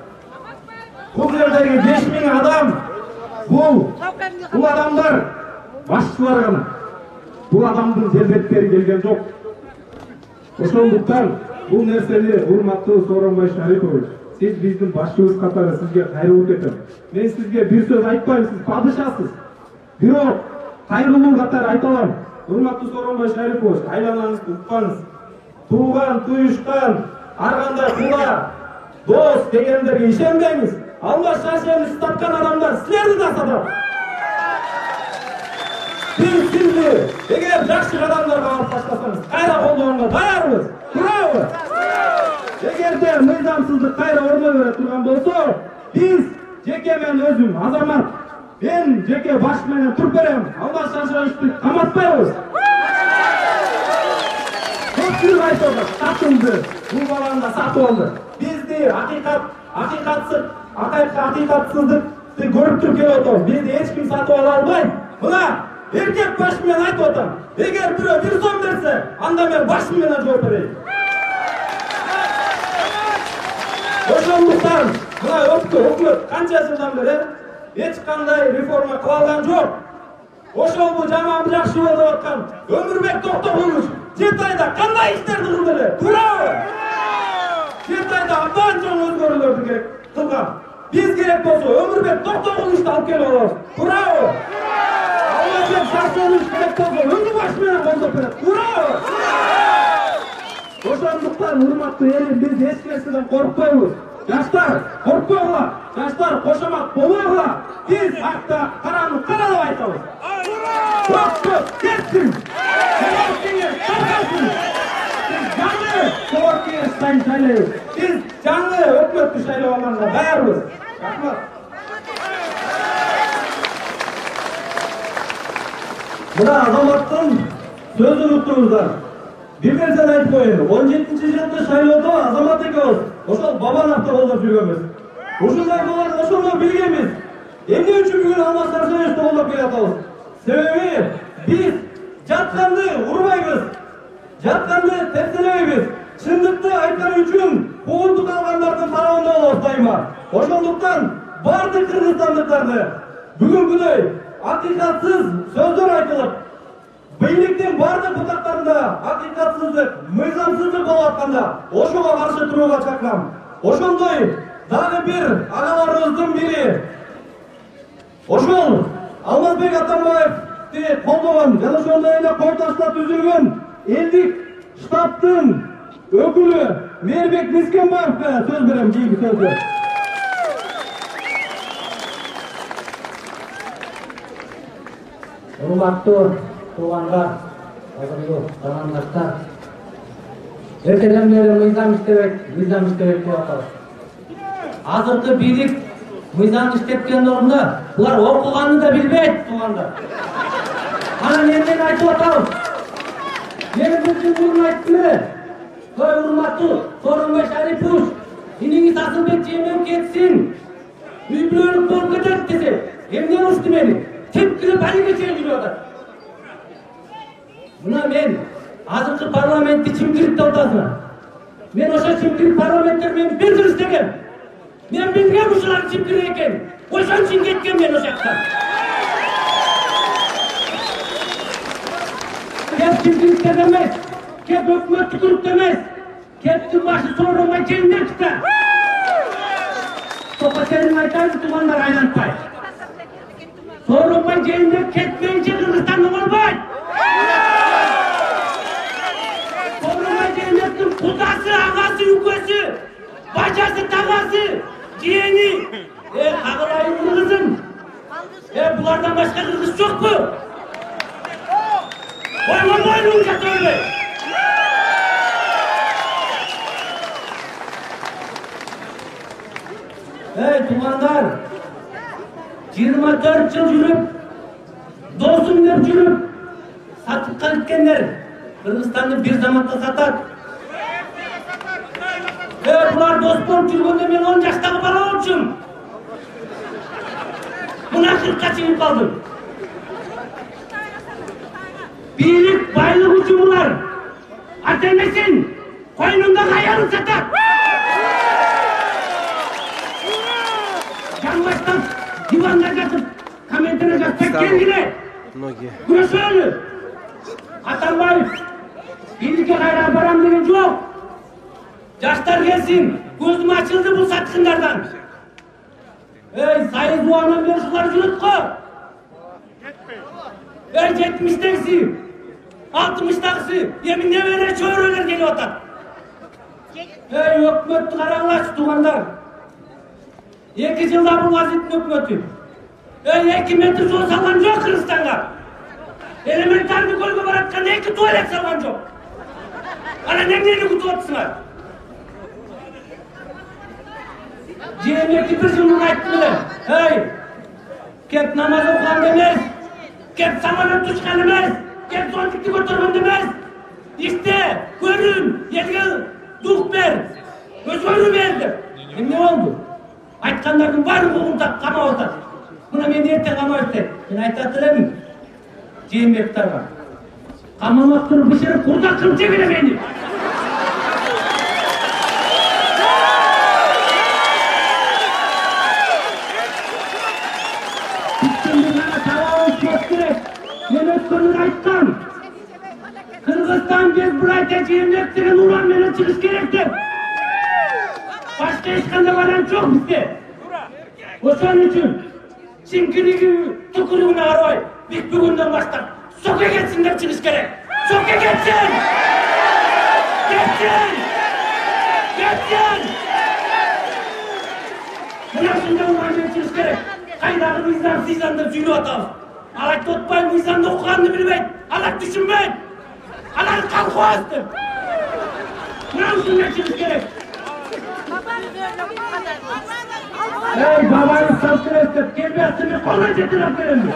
бул жердеги беш миң адам бул бул адамдар башчылар гана бул адамдын желбеттери келген жок ошондуктан бул нерсени урматтуу сооронбай шарипович сиз биздин башчыбыз катары сизге кайрылып кетем мен сизге бир сөз айтпайм сиз падышасыз. бирок кайрылуу катары айта алам урматтуу сооронбай шарипович айланаңызды укпаңыз тууган туюшкан ар кандай кула дос дегендерге ишенбеңиз алмаз шаршенович саткан адамдар силерди да сатат биз сизди эгер жакшы кадамдарга алып баштасаңыз кайра колдоонго даярбыз туурабы эгерде мыйзамсыздык кайра орной бере турган болсо биз жеке мен өзүм азамат мен жеке баш менен туруп берем алмаз шаршеновичти каматпайбыз көпчүлүк айтып атат сатылды бул баланы да сатып алды бизди акыйкат акыйкатсыз акыйкатсыздыкты көрүп туруп келип атабыз бизди эч ким сатып ала албайт мына эркек баш менен айтып атам эгер бирөө бир сом берсе анда мен башым менен жооп берейин ошондуктан мына өкмөт канча жылдан бери эч кандай реформа кыла алган жок ошол жаман жакшы болуп аткан өмүрбек токтогулович жети айда кандай иштерди кылды эле да абдан чоң өзгөрүүлөрдү керек кылган биз керек болсо өмүрбек токтогуловичти алып келип алабыз туурабы алмазбек шаршенович керек болсо өзү башы менен колдоп берет туурабы ошондуктан урматтуу элим биз эч нерседен коркпойбуз жаштар коркпогула жаштар кошомат болбогула биз акта караны кара деп айтабыз көпкө кетсин жогорку кеңеш таркалсын Türkiye sayısalı. Biz canlı hükümet düşeli olanla bağırız. Rahmat. Buna azamattın söz unuttuğumuzdan. Bir versen ayıp koyun. 17. yılda sayılıyordu azamat ekiyoruz. Oşol baban hafta oldu bilgimiz. Uşunlar bunlar oşolu bilgimiz. Emni üçün bugün almaslarsa üstü oldu bilgimiz. Sebebi biz Çatkandı vurmayınız. Биз жатканды урбайбыз жатканды терселебейбиз чындыкты айткан үчүн куугунтук алгандардын тарабында болобуз дайыма ошондуктан баардык кыргызстандыктарды бүгүнкүдөй акыйкатсыз сөздөр айтылып бийликтин баардык бутактарында акыйкатсыздык мыйзамсыздык болуп атканда ошого каршы турууга чакырам ошондой дагы бир агаларыбыздын бири ошол алмазбек атамбаевди колдогон жана ошондой эле коңташта түзүлгөн элдик штабтын өкүлү мээрбек мискенбаевке сөз берем кийинки сөздү урматтуу туугандар кадырлуу замандаштар эртеден бери мыйзам иштебейт мыйзам иштебейт деп атабыз азыркы бийлик мыйзам иштеткендин ордуна булар окуганды да билбейт туугандар анан эмнени айтып атабыз мен бир жыл мурун айттым эле ой урматтуу сооронбай шарипович иниңиз асылбек жээнбеков кетсин үй бүлөлүк болуп кетет десе эмне урушты мени тепкилеп алиге чейин жүрүп атат мына мен азыркы парламентти чимкирип деп атасыңар мен ошо чимкирип парламентте мен бир жыл иштегем мен билгем ушулар мен ошол жактан кеп чимкириктен эмес кеп өкмөттүкүрүктө эмес кептин башы жээнбековдо топа сенин айтайын туугандар айлантпай сооронбай жээнбеков кетпейинче кыргызстанда болбойт сооронбай жээнбековдун кудасы агасы үкөсү бажасы тагасы жээни э кагылайын кыргызым э булардан башка кыргыз жокпу ойгон мойнуң жата өлбөй эй туугандар жыйырма төрт жыл жүрүп досум деп жүрүп сатып кеткендер кыргызстанды бир заматта сатат э булар дос болуп жүргөндө мен он жаштагы бала болчумун мына кыркка чыгып калдым Birlik baylık ucu bular. Atemesin koynunda kayanı satar. Yanbaştan divanda yatıp kamentine yatsak kendine. Burası öyle. Atalbayev birlikte gayrı baram degen yok. Yaşlar gelsin. Gözüm açıldı bu satkınlardan. Ey sayın duanın bir şular yutku. Ver yetmişteki. Алтымыштагысы эми небере чөйрөлөр келип атат эй өкмөттү караңларчы туугандар эки жылда абылгазиевдин өкмөтү эй эки метр жол салган жок кыргызстанга элементарный көлгө баратканда эки туалет салган жок анан эмнени күтүп атасыңар жээнбекти бир жыл мурун айттым эле эй кеп намаз окуганда эмес кеп самолет учкан эмес кеп зонтикти көтөргөндө эмес иште көрүн элге дух бер өзгөрүү бер деп эмне болду айткандардын баарын куугунтап камап атат мына мени эртең камайт деп мен айтат элемин жээнбековдорго камамак туруп бышырып курдак кылып жегиле мени биткенде гана талабыбыз чек керек мен өткөндө да айткам кыргызстан без братья деген улам менен чыгыш керек деп Başka hiç kanda varan çok bizde. Ошон үчүн чимкиниги тукуругуна карабай биз бүгүндөн баштап соке кетсин деп чыгыш керек соке кетсин кетсин кетсин мына ушундай ыңгаймен чыгыш керек кайдагы мыйзам сыйзам деп сүйлөп атабыз ал айтып атпайбы мыйзамды окуганды билбейт алар түшүнбөйт Alan kalkuazdı. Ne olsun geçiriz gerek? Ey babanı saptır etsin, kebiyatını kolunca tıraplarım.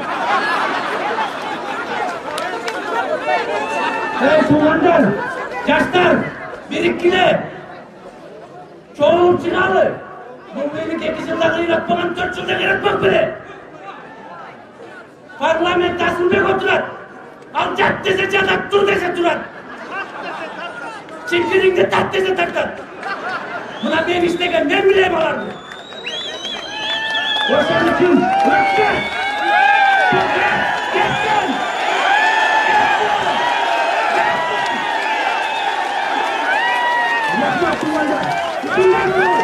Ey kumandan, yaşlar, birikili, çoğu çınalı. Bu beni tek yılda yaratmam, dört yılda yaratmam bile. Parlamentasında oturar. Ancak dese canak dur dese duran. Çirkinlikte tat dese taktan. Buna ben işte gel ne bileyim alardı. Başarı kim? Bıraksın. Geçsin. Yapma kullanacak. Kullanmıyor.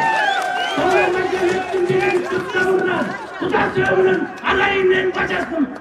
Kullanmak için hepsini tutsa bundan. Tutarsa bunun alayından kaçarsın.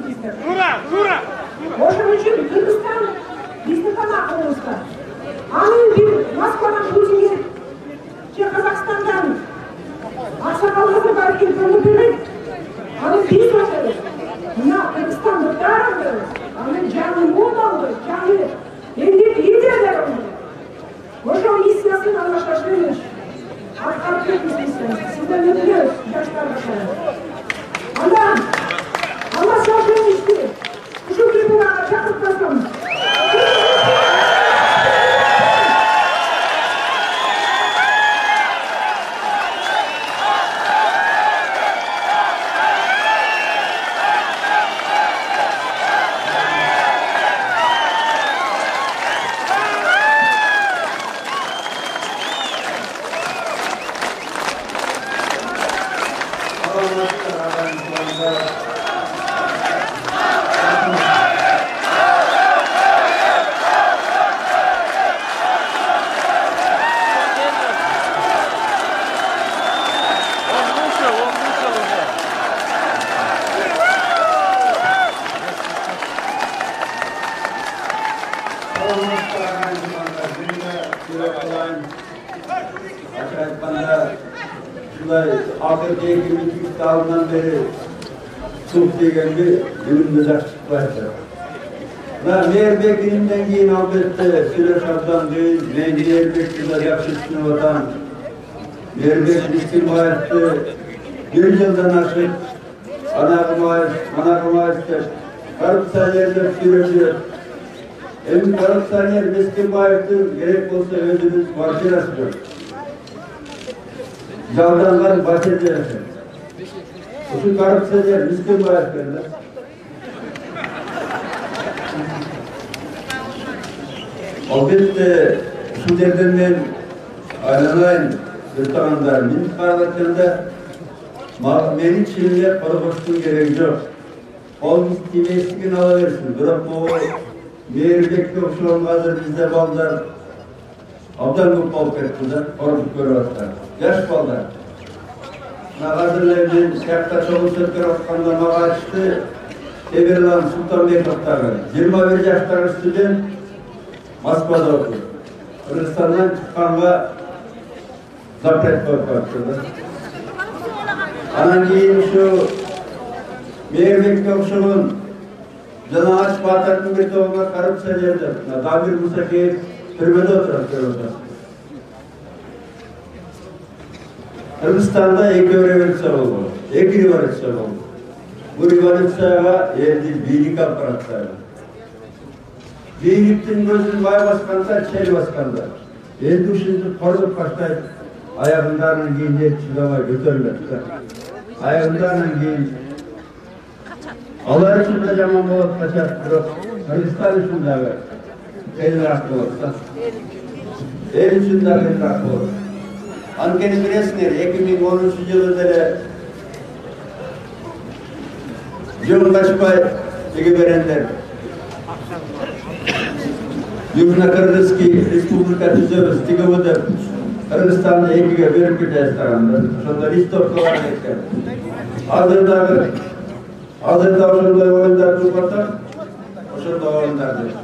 Ура! Ура! Можно вручить другим странам. Бизникана құрылысты. Аның бір Москвадан Путинге же Қазақстандан ақсақалдарды барып келіп оны береді. Аны бес жасады. Мына Қырғызстандықтар аны жаңы мол алды, жаңы еңбек лидерлер Ошол миссиясын Аллашаштын еш. Атқарып кетпесіңіздер. Сізден өтінеміз, жастар istihbaratın gerek olsa önümüz makinasıdır. Yandanlar bahsediyorlar. Bütün garipsediler, istihbarat verirler. Elbette şu derdenden ayrılan yırtağında, minit karabatlarında meni Çin'le para başlığı gerek yok. Olmuş gibi eski gün alabilirsin. Bırakma o Yeğirlik yoksa olmazdı bizde ballar. Abdülmük bal kettiler, oruç görüyorlar. Yaş ballar. Nağazırlayın, sertta çoğunsun kırıkkanlar mağaçtı. Eberlan Sultan Bektaş'taki 21 yaştaki student Moskvada okuyor. Kırgızistan'dan çıkan ve zapret koyuyorlar. Anan giyin şu Meyirlik yoksulun Жанаач Батырдын бир тобуна коррупционер деп, мына Дамир түрмөдө отурат көрүп атат. Кыргызстанда эки революция болду. Эки революция болду. Бул революцияга элди бийлик алып баратты. Бийликтин көзүн бай басканда, чел басканда. Элди ушинтип кордоп баштайт. Ayağından giyin jet çılava götürürler. Ayağından giyin Allah için de zaman bulup kaçar. Hristiyan için de el rakı olsa. El için de el rakı olur. Ankeni biresler 2013 yılında da Cumhurbaşkanı Ege verenler Южно Кыргызский республика түзөбүз тигибиде Кыргызстанды экиге берип кетебиз дагы. Ошондо листовкалар кеткен. Азыр дагы ආදරණීය අවසරදායක මට අවසරදායක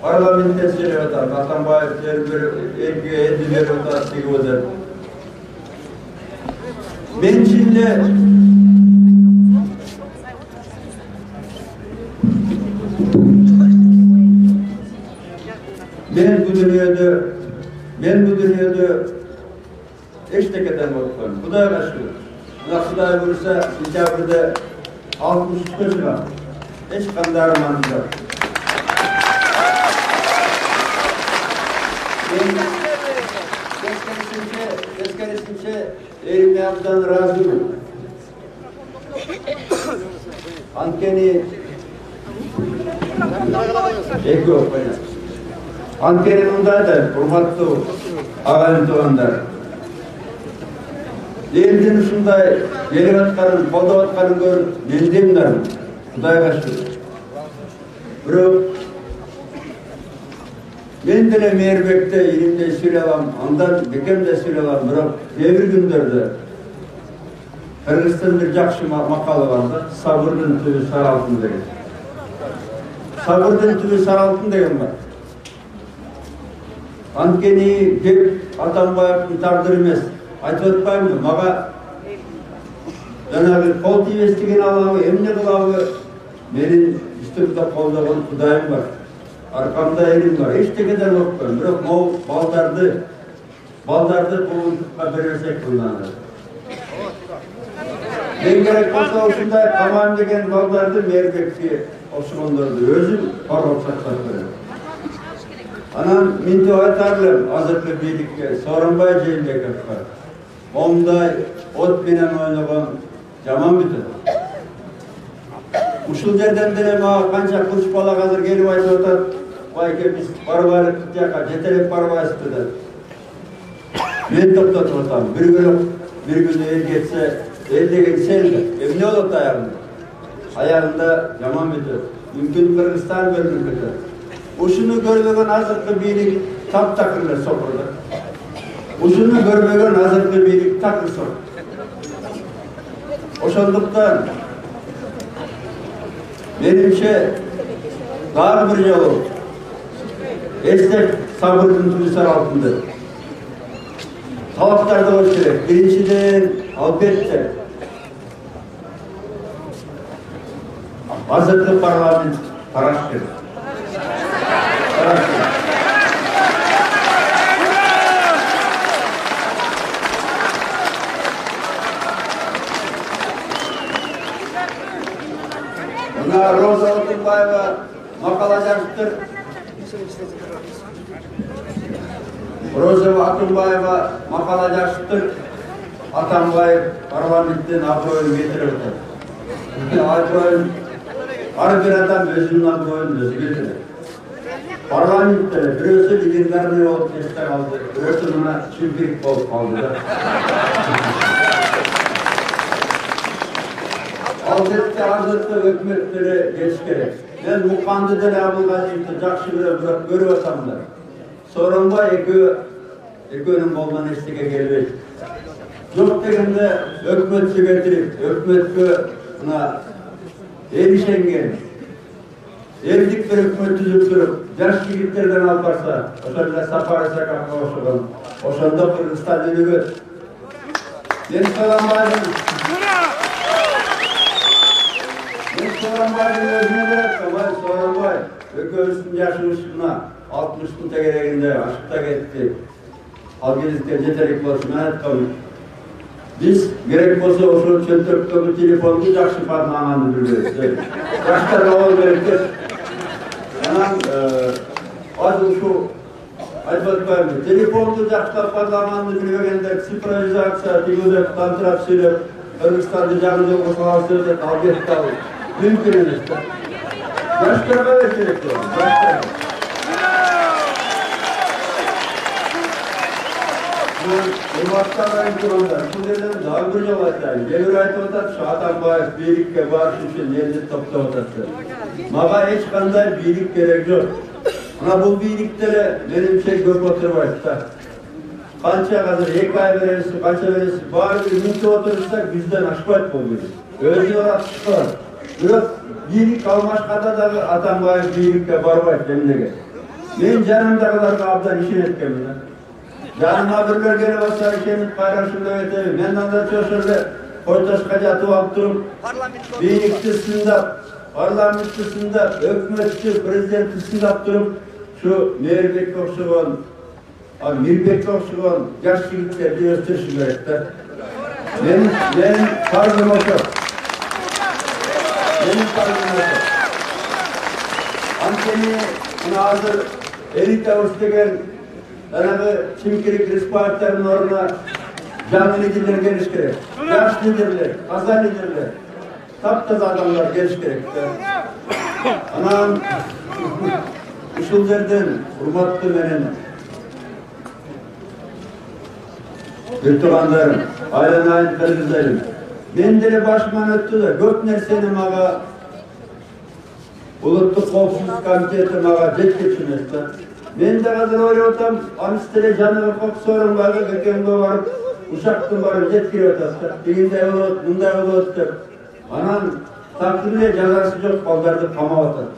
පාර්ලිමේන්තු සේවකයන්ට රතන්බායි ජෙල්බර් ඒකේ දිවරතා සිගොදර Ben şimdi ben bu dünyada ben bu dünyada eşlik eden bakıyorum. Bu da yaşıyor. Nasıl da ölürse, nikahı da 63 lira. Eskender Mancar. Tezkere simse elimle yaptan razıyım. Ankeni Ego Ankeni bunda da hurmatlı ağabeyin doğanlar. Elдің ушундай келип атканын, колдоп атканын көрүп, мен демдим. Кудайга шүкүр. Бирок мен деле мээрбекте илимде сүйлөп алам, андан бекем да сүйлөп алам, бирок кээ бир күндөрдө Кыргызстан бир жакшы макалы бар да, сабырдын түбү сары алтын деген. Сабырдын түбү сары алтын деген бар. Анткени деп Атамбаевдин тагдыры эмес. Айтып атпаймынбы, мага жанагы кол тийбестигин алабы, эмне кылабы? Менин үстүмдө колдогон Кудайым бар. Аркамда элим бар. Эчтекеден коркпойм. Бирок могу балдарды балдарды коомчулукка бербесек кыланат. Мен керек болсо ушундай каман деген балдарды мээрбекке окшогондорду өзүм коргоп сактап берем. Анан минтип айтарлым азыркы бийликке Сооронбай Жээнбековго момундай от менен ойногон жаман бүтөт. Ушул жерден деле мага канча курч бала азыр келип айтып атат, байке биз барбайлык жака жетелеп барбайбызбы деп. Мен токтотуп атам. Бир күнү бир күнү эл кетсе, эл деген сен эмне болот аягында? Аягында жаман бүтөт. Мүмкүн Кыргызстан бөлүнүп кетет. Ушуну көрбөгөн азыркы бийлик таптакыр эле сопурду. Uzununu görmegen azaplı bir takır sor. Oşandıktan benimçe şey, dar bir yol. Esnek sabırın tüzüsü altında. Talaplarda hoş gerek. Birinciden albette Hazırlık parlamenti karar gerek. Роза Отынбаева мақала жазыптыр. Роза Атымбаева мақала жазыптыр. Атамбаев парламенттен абыройын кетіріп отыр. Абыройын ар бир адам өзүнүн абыройын өзү кетирет. Парламентте бирөөсү легендарный болуп эсте калды, бирөөсү мына чемпирик болуп калды да. Албетте азыркы өкмөттөрү кеш керек. Мен Муканды деле Абылгазиевди жакшы көрөм, бирок көрүп атам да. Сооронбай экөө экөөнүн колунан эчтеке келбейт. Жок дегенде өкмөтчү кетирип, өкмөткө мына эришенген элдик бир өкмөт түзүп туруп, жаш жигиттерден алып барса, эле Сапар Исаковго окшогон, ошондо Кыргызстан өнүгөт. Мен Сооронбайдын Мен Сооронбайдын өзүнө берет, ай Сооронбай, экөөбүздүн жашыбыз мына 60-тын тегерегинде ашыкта кетти. Ал кезекте жетелик болсун, мен айткам, Biz gerek olsa ошол чөнтөктөгү телефонду жакшы пайдаланганды билебиз. Жаштар абал керектер. Анан азыр ушу айтып атпаймынбы телефонду жактап парламентти билбегендер цифровизация тигүү деп тантырап сүйлөп кыргызстанды жаңы жолго салабыз деп ал мүмкүн эмес Dintirilirse. Başkanıma verecek olun. Başkanım. Cumhurbaşkanı kurumlar, bu dedim dargı cemaatler, devlet ortası, şahadan bağış, birlik ve bağış için yerli toplu ortası. Mağa hiç kanlar birlik gerek yok. Ama bu birliklere benim şey gök oturmakta. Kança kadar ek ay verirsin, kança verirsin, bağır bir oturursak bizden aşkı etmiyoruz. Özü olarak çıkıyor. Бийлик алмашканда дагы атамбаев бийликке барбайт эмнеге мен жанымдагыларга абдан ишенет экенмин да жаныма біреулер келіп алса ишеніп қайрашым деп айтайын мен анда чошырды қойташқа жатып алып тұрып билікті сындап парламентті сындап өкіметті президентті сындап тұрып шу мейірбекке ұқсаған ал мирбекке ұқсаған жас жігіттерді өстіріш керек та менің менің осы Deniz Kardinası. Antenini hazır erik tavuştuğun Anabı Çimkirik Rispahatların oruna canlı liderler geliş gerek. Yaş liderler, kaza liderler. Taptaz adamlar geliş gerek. Anam, Işılderden hurmatlı benim. Gültüğanlarım, ailen ait belirleyelim. Мен деле башыман өттү да көп нерсени мага улуттук коопсуздук комитети мага жеткичү эмес да мен де қазір ойлап отырмын анысы деле жаңағы қоқыс сооронбайға көкемге барып ушактын барып жеткирип атат да тигиндей болот мындай болот деп анан такыр эле жазасы жок балдарды камап атат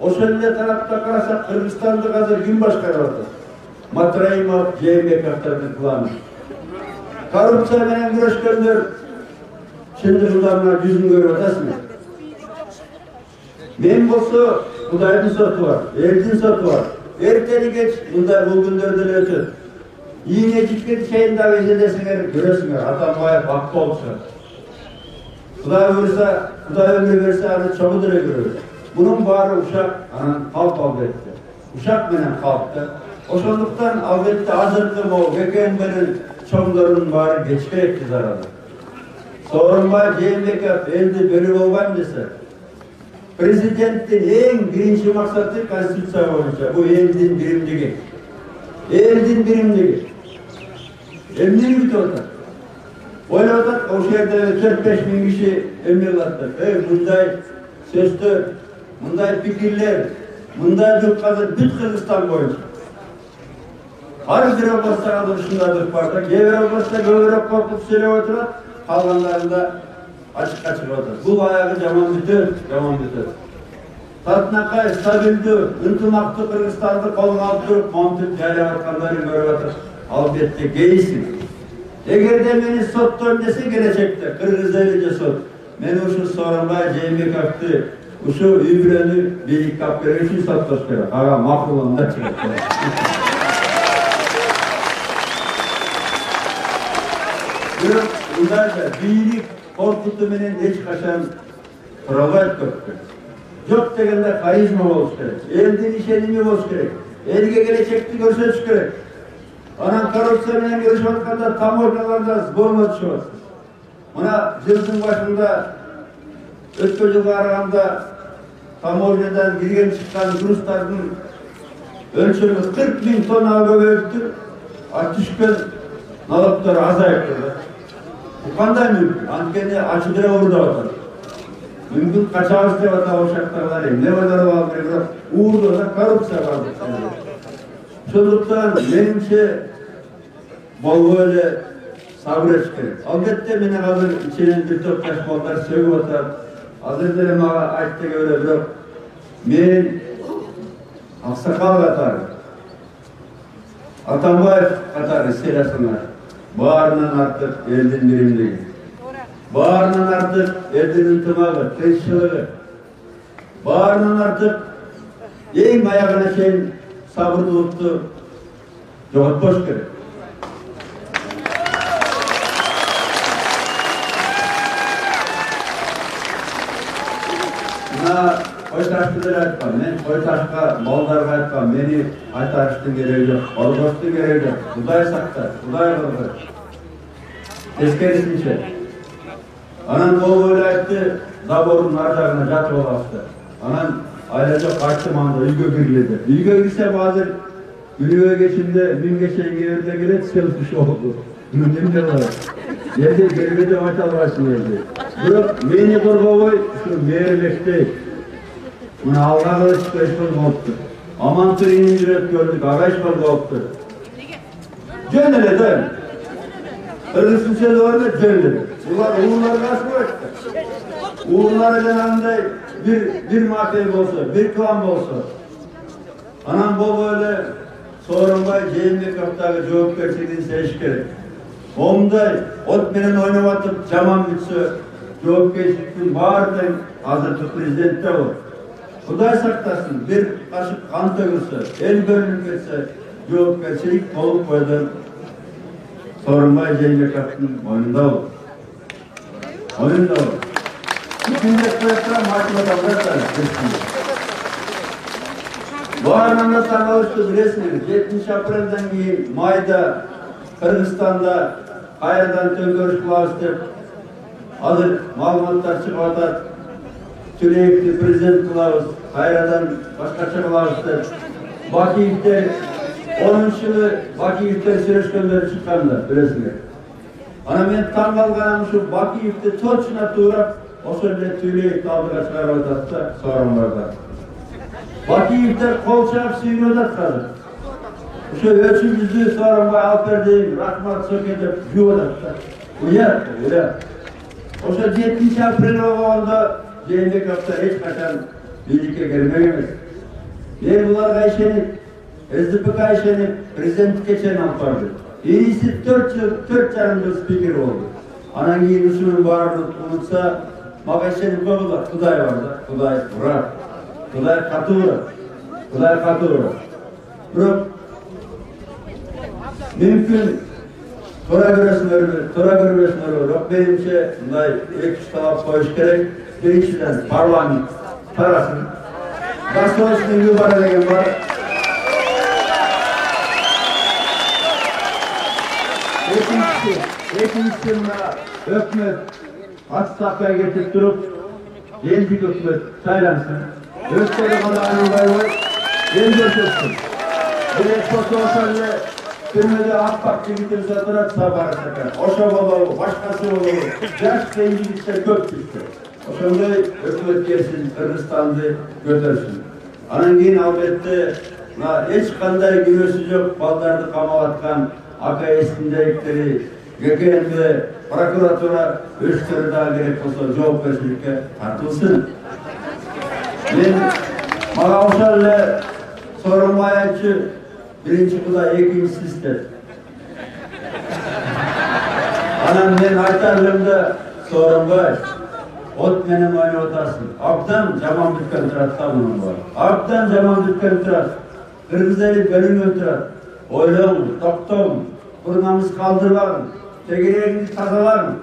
ошол эле тарапта карасак кыргызстанды азыр ким башкарып атат матраимов жээнбековдордун кланы коррупция менен күрөшкөндөр Şimdi şuradan yüz mü görüyorsunuz mu? Membosu, Kuday'ın satı var, Erkin satı var. Erteni geç, bunlar bu günlerde ötür. Yine çıkın şeyin de vezidesinler, görüyorsunuz. Hatta baya vakti olsun. Kuday ölürse, Kuday ömrü verirse hani çabudura görür. Bunun bari uşak, hani kalp avretti. Uşak menen kalktı. Oşanlıktan avretti hazırlıklı bu, veken benim çoğunların bari geçkerek zararlı. Сооронбай жээнбеков элди бөлүп албайм десе президенттин эң биринчи максаты конституция боюнча бул элдин биримдиги элдин биримдиги эмнени күтүп атат ойлоп атат ошол жерде төрт беш миң киши эме кылат деп эй мындай сөздөр мындай пикирлер мындай жұрт қазір бүт кыргызстан боюнча ар бир областта азыр ушундай жұрт бар да кээ бир областта көбүрөөк коркуп сүйлөп отурат калгандарында ачыкка чыгып атат бул аягы жаман бүтөт жаман бүтөт татынакай стабилдүү ынтымактуу кыргызстанды колго алып туруп монтип жайлап аткандарын көрүп атат албетте кейсиң эгерде мени соттойм десе келечекте кыргыз эли жасот мен ушу сооронбай жээнбековду ушу үй бүлөнү бийликке алып берген үчүн соттош керек ага макулум да бирок мындайда бийлик коркутуу менен эч качан тура албайт көпкө жок дегенде харизма болуш керек элдин ишеними болуш керек элге келечекти көрсөтүш керек анан коррупция менен күрөшүп атканда таможняларда сборно түшүп атат мына жылдын башында өткөн жылга караганда таможнядан кирген чыккан грузтардын өлчөмү кырк миң тоннага көбөйүптүр а түшкөн налогдор азайыптыр да бул кандай мүмкүн анткени ачык эле уурдап атат мүмкүн качабыз деп атап ошактагылар эмне ойлонуп алып бирок уурдоо да коррупция бар ошондуктан менимче болбой эле сабыр этиш керек албетте мени азыр ичинен бир топ жаш балдар сөгүп атат азыр деле мага айтты кээ бирок мен аксакал катары атамбаев катары сыйласыңар баарынан артык элдин биримдиги баарынан артык элдин ынтымагы тынччылыгы баарынан артык эң аягына чейин сабырдуулукту жоготпош керек мына Koytaş'ta da aytkan, men Koytaş'ka, maldarga aytkan, meni aytarıştın gereği yok, Orgoçtun gereği yok. Kuday sakta, Kuday kıldı. Teskerisinçe. Anan bu böyle aytты, zaborun arjağına jatып alaptı. Anan ailecek kaçtı manda, uyga girildi. Uyga girse bazı Günüye geçinde, bin geçen yerinde gele selfish oldu. Mündim de var. Yerde gelmede maçal başını verdi. Bırak meni korgoboy, şu meğerleşti. Նահավրավը սպեսպր գոպտը, ամանցրին ինջրետ գորդիկ, ավեշպր գոպտը։ Ջենդրետ է, ըրսուցել օրda cendir. Bunlar uğurlar nasıl bıraktı? Uğurlar dönemde bir, bir mahkeme olsa, bir kıvam olsa. Anam bu böyle sorumda cehimli kaptağı cevap bekledin seçki. Onda otmenin oynamatıp tamam bitse cevap geçtikten bağırdın Hazreti Prezident'te bu. Кудай сактасын, бир кашык кан төгүлсө, эл бөлүнүп кетсе, жоопкерчилик толук бойдон Сооронбай Жээнбековдун мойнунда болот. Мойнунда болот. Үчүнчү проекттер математикада Bu anlamda tanıştı bilesiniz. 70 April'den кейін Mayda Kırgızistan'da Kayra'dan tönkörüş kılavuzdu. Hazır malumatlar çıkartar. Türkiye'de prezident kılavuz, Kayra'dan başkaça kılavuzdu. Bakiyev'de 10. yılı Bakiyev'de süreçkenleri çıkanlar bilesiniz. Ana men taң kalganım şu Bakiyev'de точно tuğrap o sözde Türkiye'de aldığa çıkarıp atsa sorunlarda. Bakiyevler kol çarp suyunu da tıkadı. Şu ölçümüzü Sooronbay Alperdeyim, Rahmat Söke'de yuva da tıkadı. Uyar, uyar. Oşa 7 aprel olanda kendi kapta etmeden birlikte gelmeyemiz. Ne bunlar geçenin, Ezdipi geçenin, prezident geçen ampardı. İyisi dört yıl, dört yanında spiker oldu. Anan iyi Müslüman vardı, unutsa, Magaşenin babılar, Kuday vardı, Kuday Burak, Kuday Katıvır, Kuday Katıvır. Burak, mümkün Tora göresinler, tora göresinler, Rabbimse nay ek staf koyuş gerek, değiştiren parlament parasını. Başka üstüne yuvarlayın var. Ekinçi, ekinçinle hükmet, atsakaya getirip durup, Yenci hükmet saylansın. Öfkeli kadar anılmayı var, yenci hükmetsin. Bir eksport olsan Türmede AK Parti bitirsatına sabah sakar. Oşa balavu, başkası balavu. Ders ve İngilizce köp düştü. Oşanda hükümet gelsin, Kırgızistan'ı götürsün. Anan keyin albatta hech qanday gunohsi yo'q bolalarni qamayotgan aka esindaliklari gkmni prokuratura o'z tirida kerak bo'lsa javobgarchilikka tortilsin men mana o'shalar so'ramay aytib Birinci kulağı eğitimsizdir. Anam ben aktarlığımda sorun var. Ot benim oyunu otasın. Abdan zaman bitken tıratsa bunun var. Abdan zaman bitken tırat. Kırgızayı bölüm ötürat. Oyluğun, toktuğun, burnamız kaldırılarım. Tegereğini tazalarım.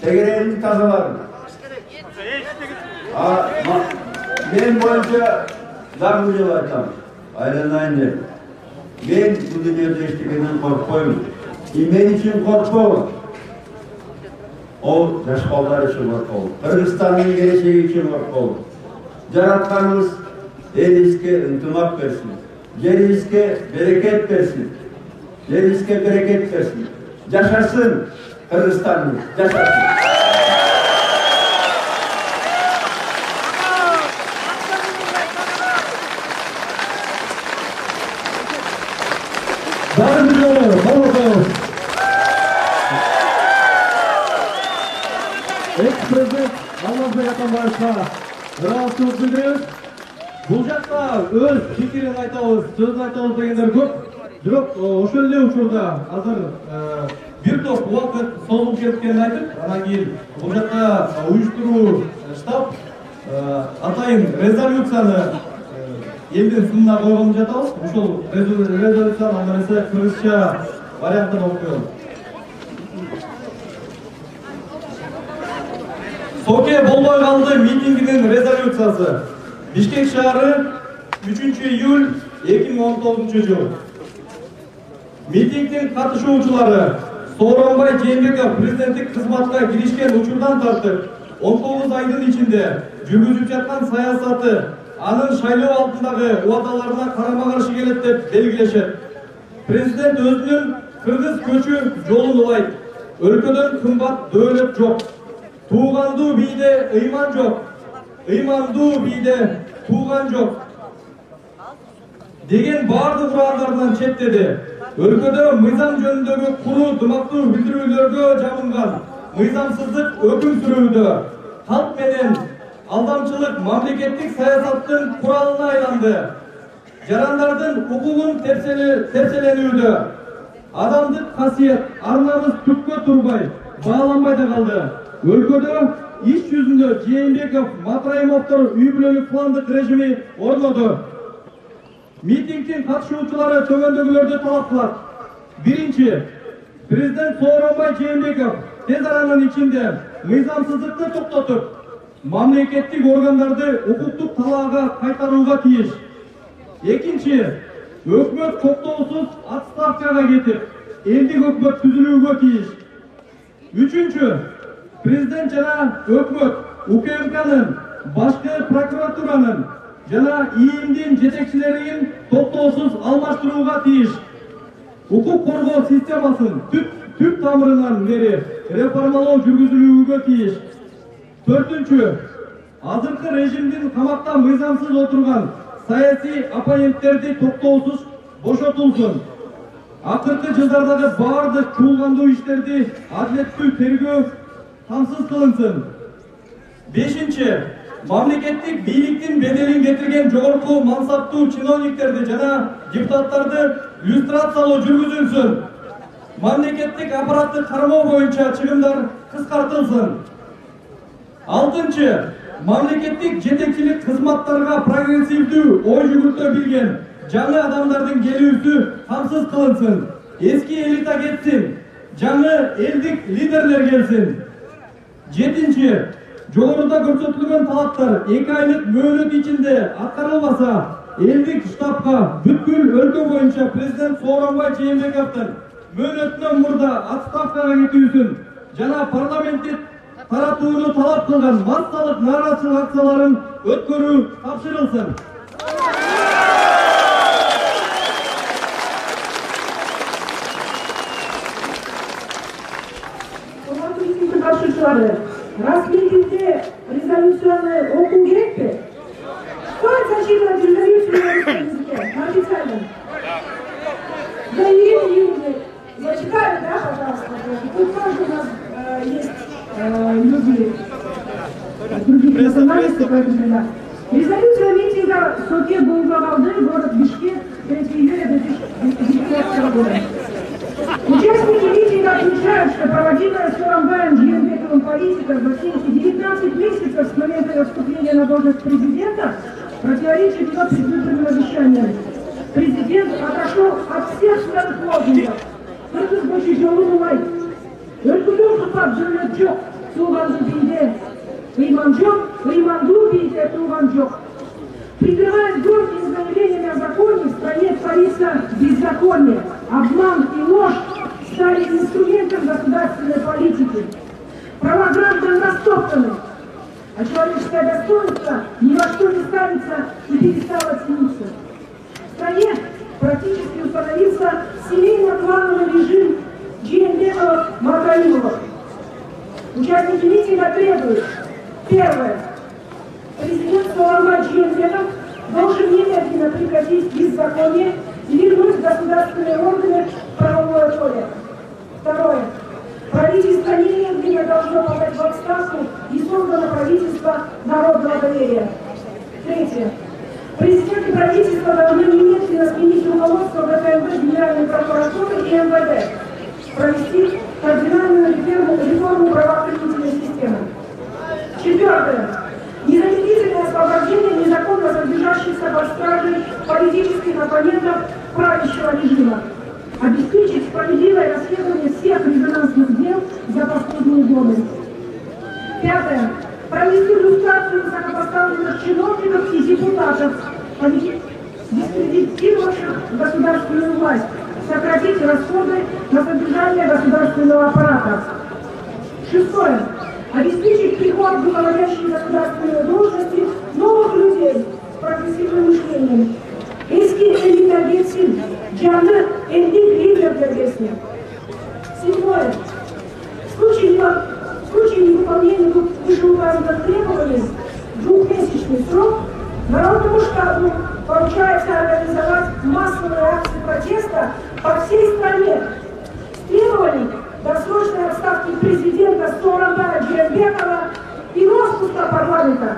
Tegereğini tazalarım. Aa, ben boyunca daha güzel var tam. Ayrılayın dedim. Bu dunyoda hech kimdan qo'rqmayman и men uchun qo'rqmayman o yoshqollar uchun qo'rqmayman qirg'izistonning kelajagi uchun qo'rqmayman yaratganimiz elimizga intimoq bersin yerimizga bereket bersin yerimizga bereket bersin yashasın qirg'izistonimiz yashasın Ex-prezident Almazbek Atambayevga rahatsızlık bildiriyoruz. Бұл жақта өз пікірін айтамыз, сөз айтамыз дегендер көп. Бирок ошол эле учурда азыр бир топ убакыт созулуп кеткенин айтып, анан кийин бул жакка уюштуруу штаб атайын резолюцияны элдин сынына койгонун жатабыз. Ошол резолюцияны анда нерсе кыргызча вариантын окуп Соке болбой калды митингинин резолюциясы. Бишкек шаары 3 июль 2019 жыл. Митингдин катышуучулары Сооронбай Жээнбеков президенттик кызматка киришкен учурдан тартып 19 айдын ичинде жүргүзүп жаткан саясаты анын шайлоо алдындагы убадаларына карама каршы келет деп белгилешет. Президент өзүнүн кыргыз көчү жолун улайт. Өлкөдөн кымбат дөөлөт жок. Туугандуу бийде ыйман жок. Ыймандуу бийде тууган жок. деген баардык ураандарынан четтеди. Өлкөдө мыйзам жөнүндөгү куруу дымактуу билдирүүлөргө жабынган мыйзамсыздык өкүм сүрүүдө халк менен алдамчылык мамлекеттик саясаттын куралына айланды. Жарандардын укугун терселенүүдө адамдык касиет, ар намыс түпкө турбай, бааланбай да. Өлкөдө иш жүзүндө Жээнбеков, Матраимовдор үй бүлөлүк пландык режими орноду. Митингдин катышуучулары төмөндөгүлөрдү талап кылат. Биринчи, президент Сооронбай Жээнбеков тез аранын ичинде мыйзамсыздыкты токтотуп, мамлекеттик органдарды укуктук талаага кайтарууга тийиш. Экинчи, өкмөт токтоосуз отставкага кетип, элдик өкмөт түзүлүүгө тийиш. Үчүнчү, президент жана өкмөт УКМКнын, башкы прокуратуранын жана ИИМдин жетекчилерин токтоосуз алмаштырууга тийиш. Укук коргоо системасын түп түп тамырынан бери реформалоо жүргүзүлүүгө тийиш. Төртүнчү, азыркы режимдин камакта мыйзамсыз отурган саясий оппоненттерди токтоосуз бошотулсун. Акыркы жылдардагы баардык чуулгандуу иштерди адилеттүү тергөө камсыз кылынсын. Бешинчи, мамлекеттик бийликтин беделин кетирген жогорку мансаптуу чиновниктерди жана депутаттарды люстрациялоо жүргүзүлсүн. Мамлекеттик аппаратты кармоо боюнча чыгымдар кыскартылсын. Алтынчы, мамлекеттик жетекчилик кызматтарга прогрессивдүү ой жүгүртө билген жаңы адамдардын келүүсү камсыз кылынсын. Эски элита кетсин, жаңы элдик лидерлер келсин. Жетинчи, жогоруда көрсөтүлгөн талаптар эки айлык мөөнөт ичинде аткарылбаса, элдик штабка бүткүл өлкө боюнча президент Сооронбай Жээнбековдун мөөнөтүнөн мурда отставкага кетүүсүн жана парламентти таратууну талап кылган массалык нааразычылык акцияларын өткөрүү тапшырылсын. Yurtdoshlar, rasmiy tilda rezolyutsiyani o'quv kerakmi? Qancha shillar Yurtdoshlar, Markisalim. Да и люди зачитали, да, пожалуйста. Тут тоже у нас э, есть э, люди других национальностей, поэтому да. Резолюция митинга в суде Булгавалды, город Бишкек, 3 июля 2019 года. Участники митинга отмечают, что проводимая Сооронбаем Жиенбековым политика в эти 19 месяцев с момента вступления на должность президента противоречит его предвыборным обещаниям. Президент отошел от всех своих лозунгов. Көчү жолун улайт. Өлкөдөн кыпап жөнөт жок. Тууганды бийде. Ыйман жок, ыймандуу бийде тууган жок. Прикрываясь громкими заявлениями о законе, в стране творится беззаконие. Обман и ложь стали инструментом государственной политики. Права граждан растоптаны, а человеческое достоинство ни во что не ставится и перестало цениться. В стране практически установился семейно-клановый режим Джиенбекова Макаимова. Участники митинга требуют. Первое. Президент Сооронбай Джиенбеков должен немедленно прекратить беззаконие и вернуть государственные органы правовое поле. Второе. Правительство немедленно должно подать в отставку и создано правительство народного доверия. Третье. Президент и правительство должны немедленно сменить руководство ВКМБ Генеральной прокуратуры и МВД, провести кардинальную реформу правоохранительной системы. Четвертое. Незамедлительное освобождение незаконно содержащихся под стражей политических оппонентов правящего режима. Обеспечить справедливое расследование всех резонансных дел за последние годы. Пятое. провести люстрацию высокопоставленных чиновников и депутатов, дискредитировавших государственную власть, сократить расходы на содержание государственного аппарата. Шестое. Обеспечить приход в руководящие государственные должности новых людей с прогрессивным мышлением. Eski eliyle canlı elini liderle geçsin. Седьмое. В случае, в случае невыполнения вышеуказанных требований двухмесячный срок Народному штабу поручается организовать массовые акции протеста по всей стране с требованием досрочной отставки президента Сооронбая Джеймбекова и распуска парламента.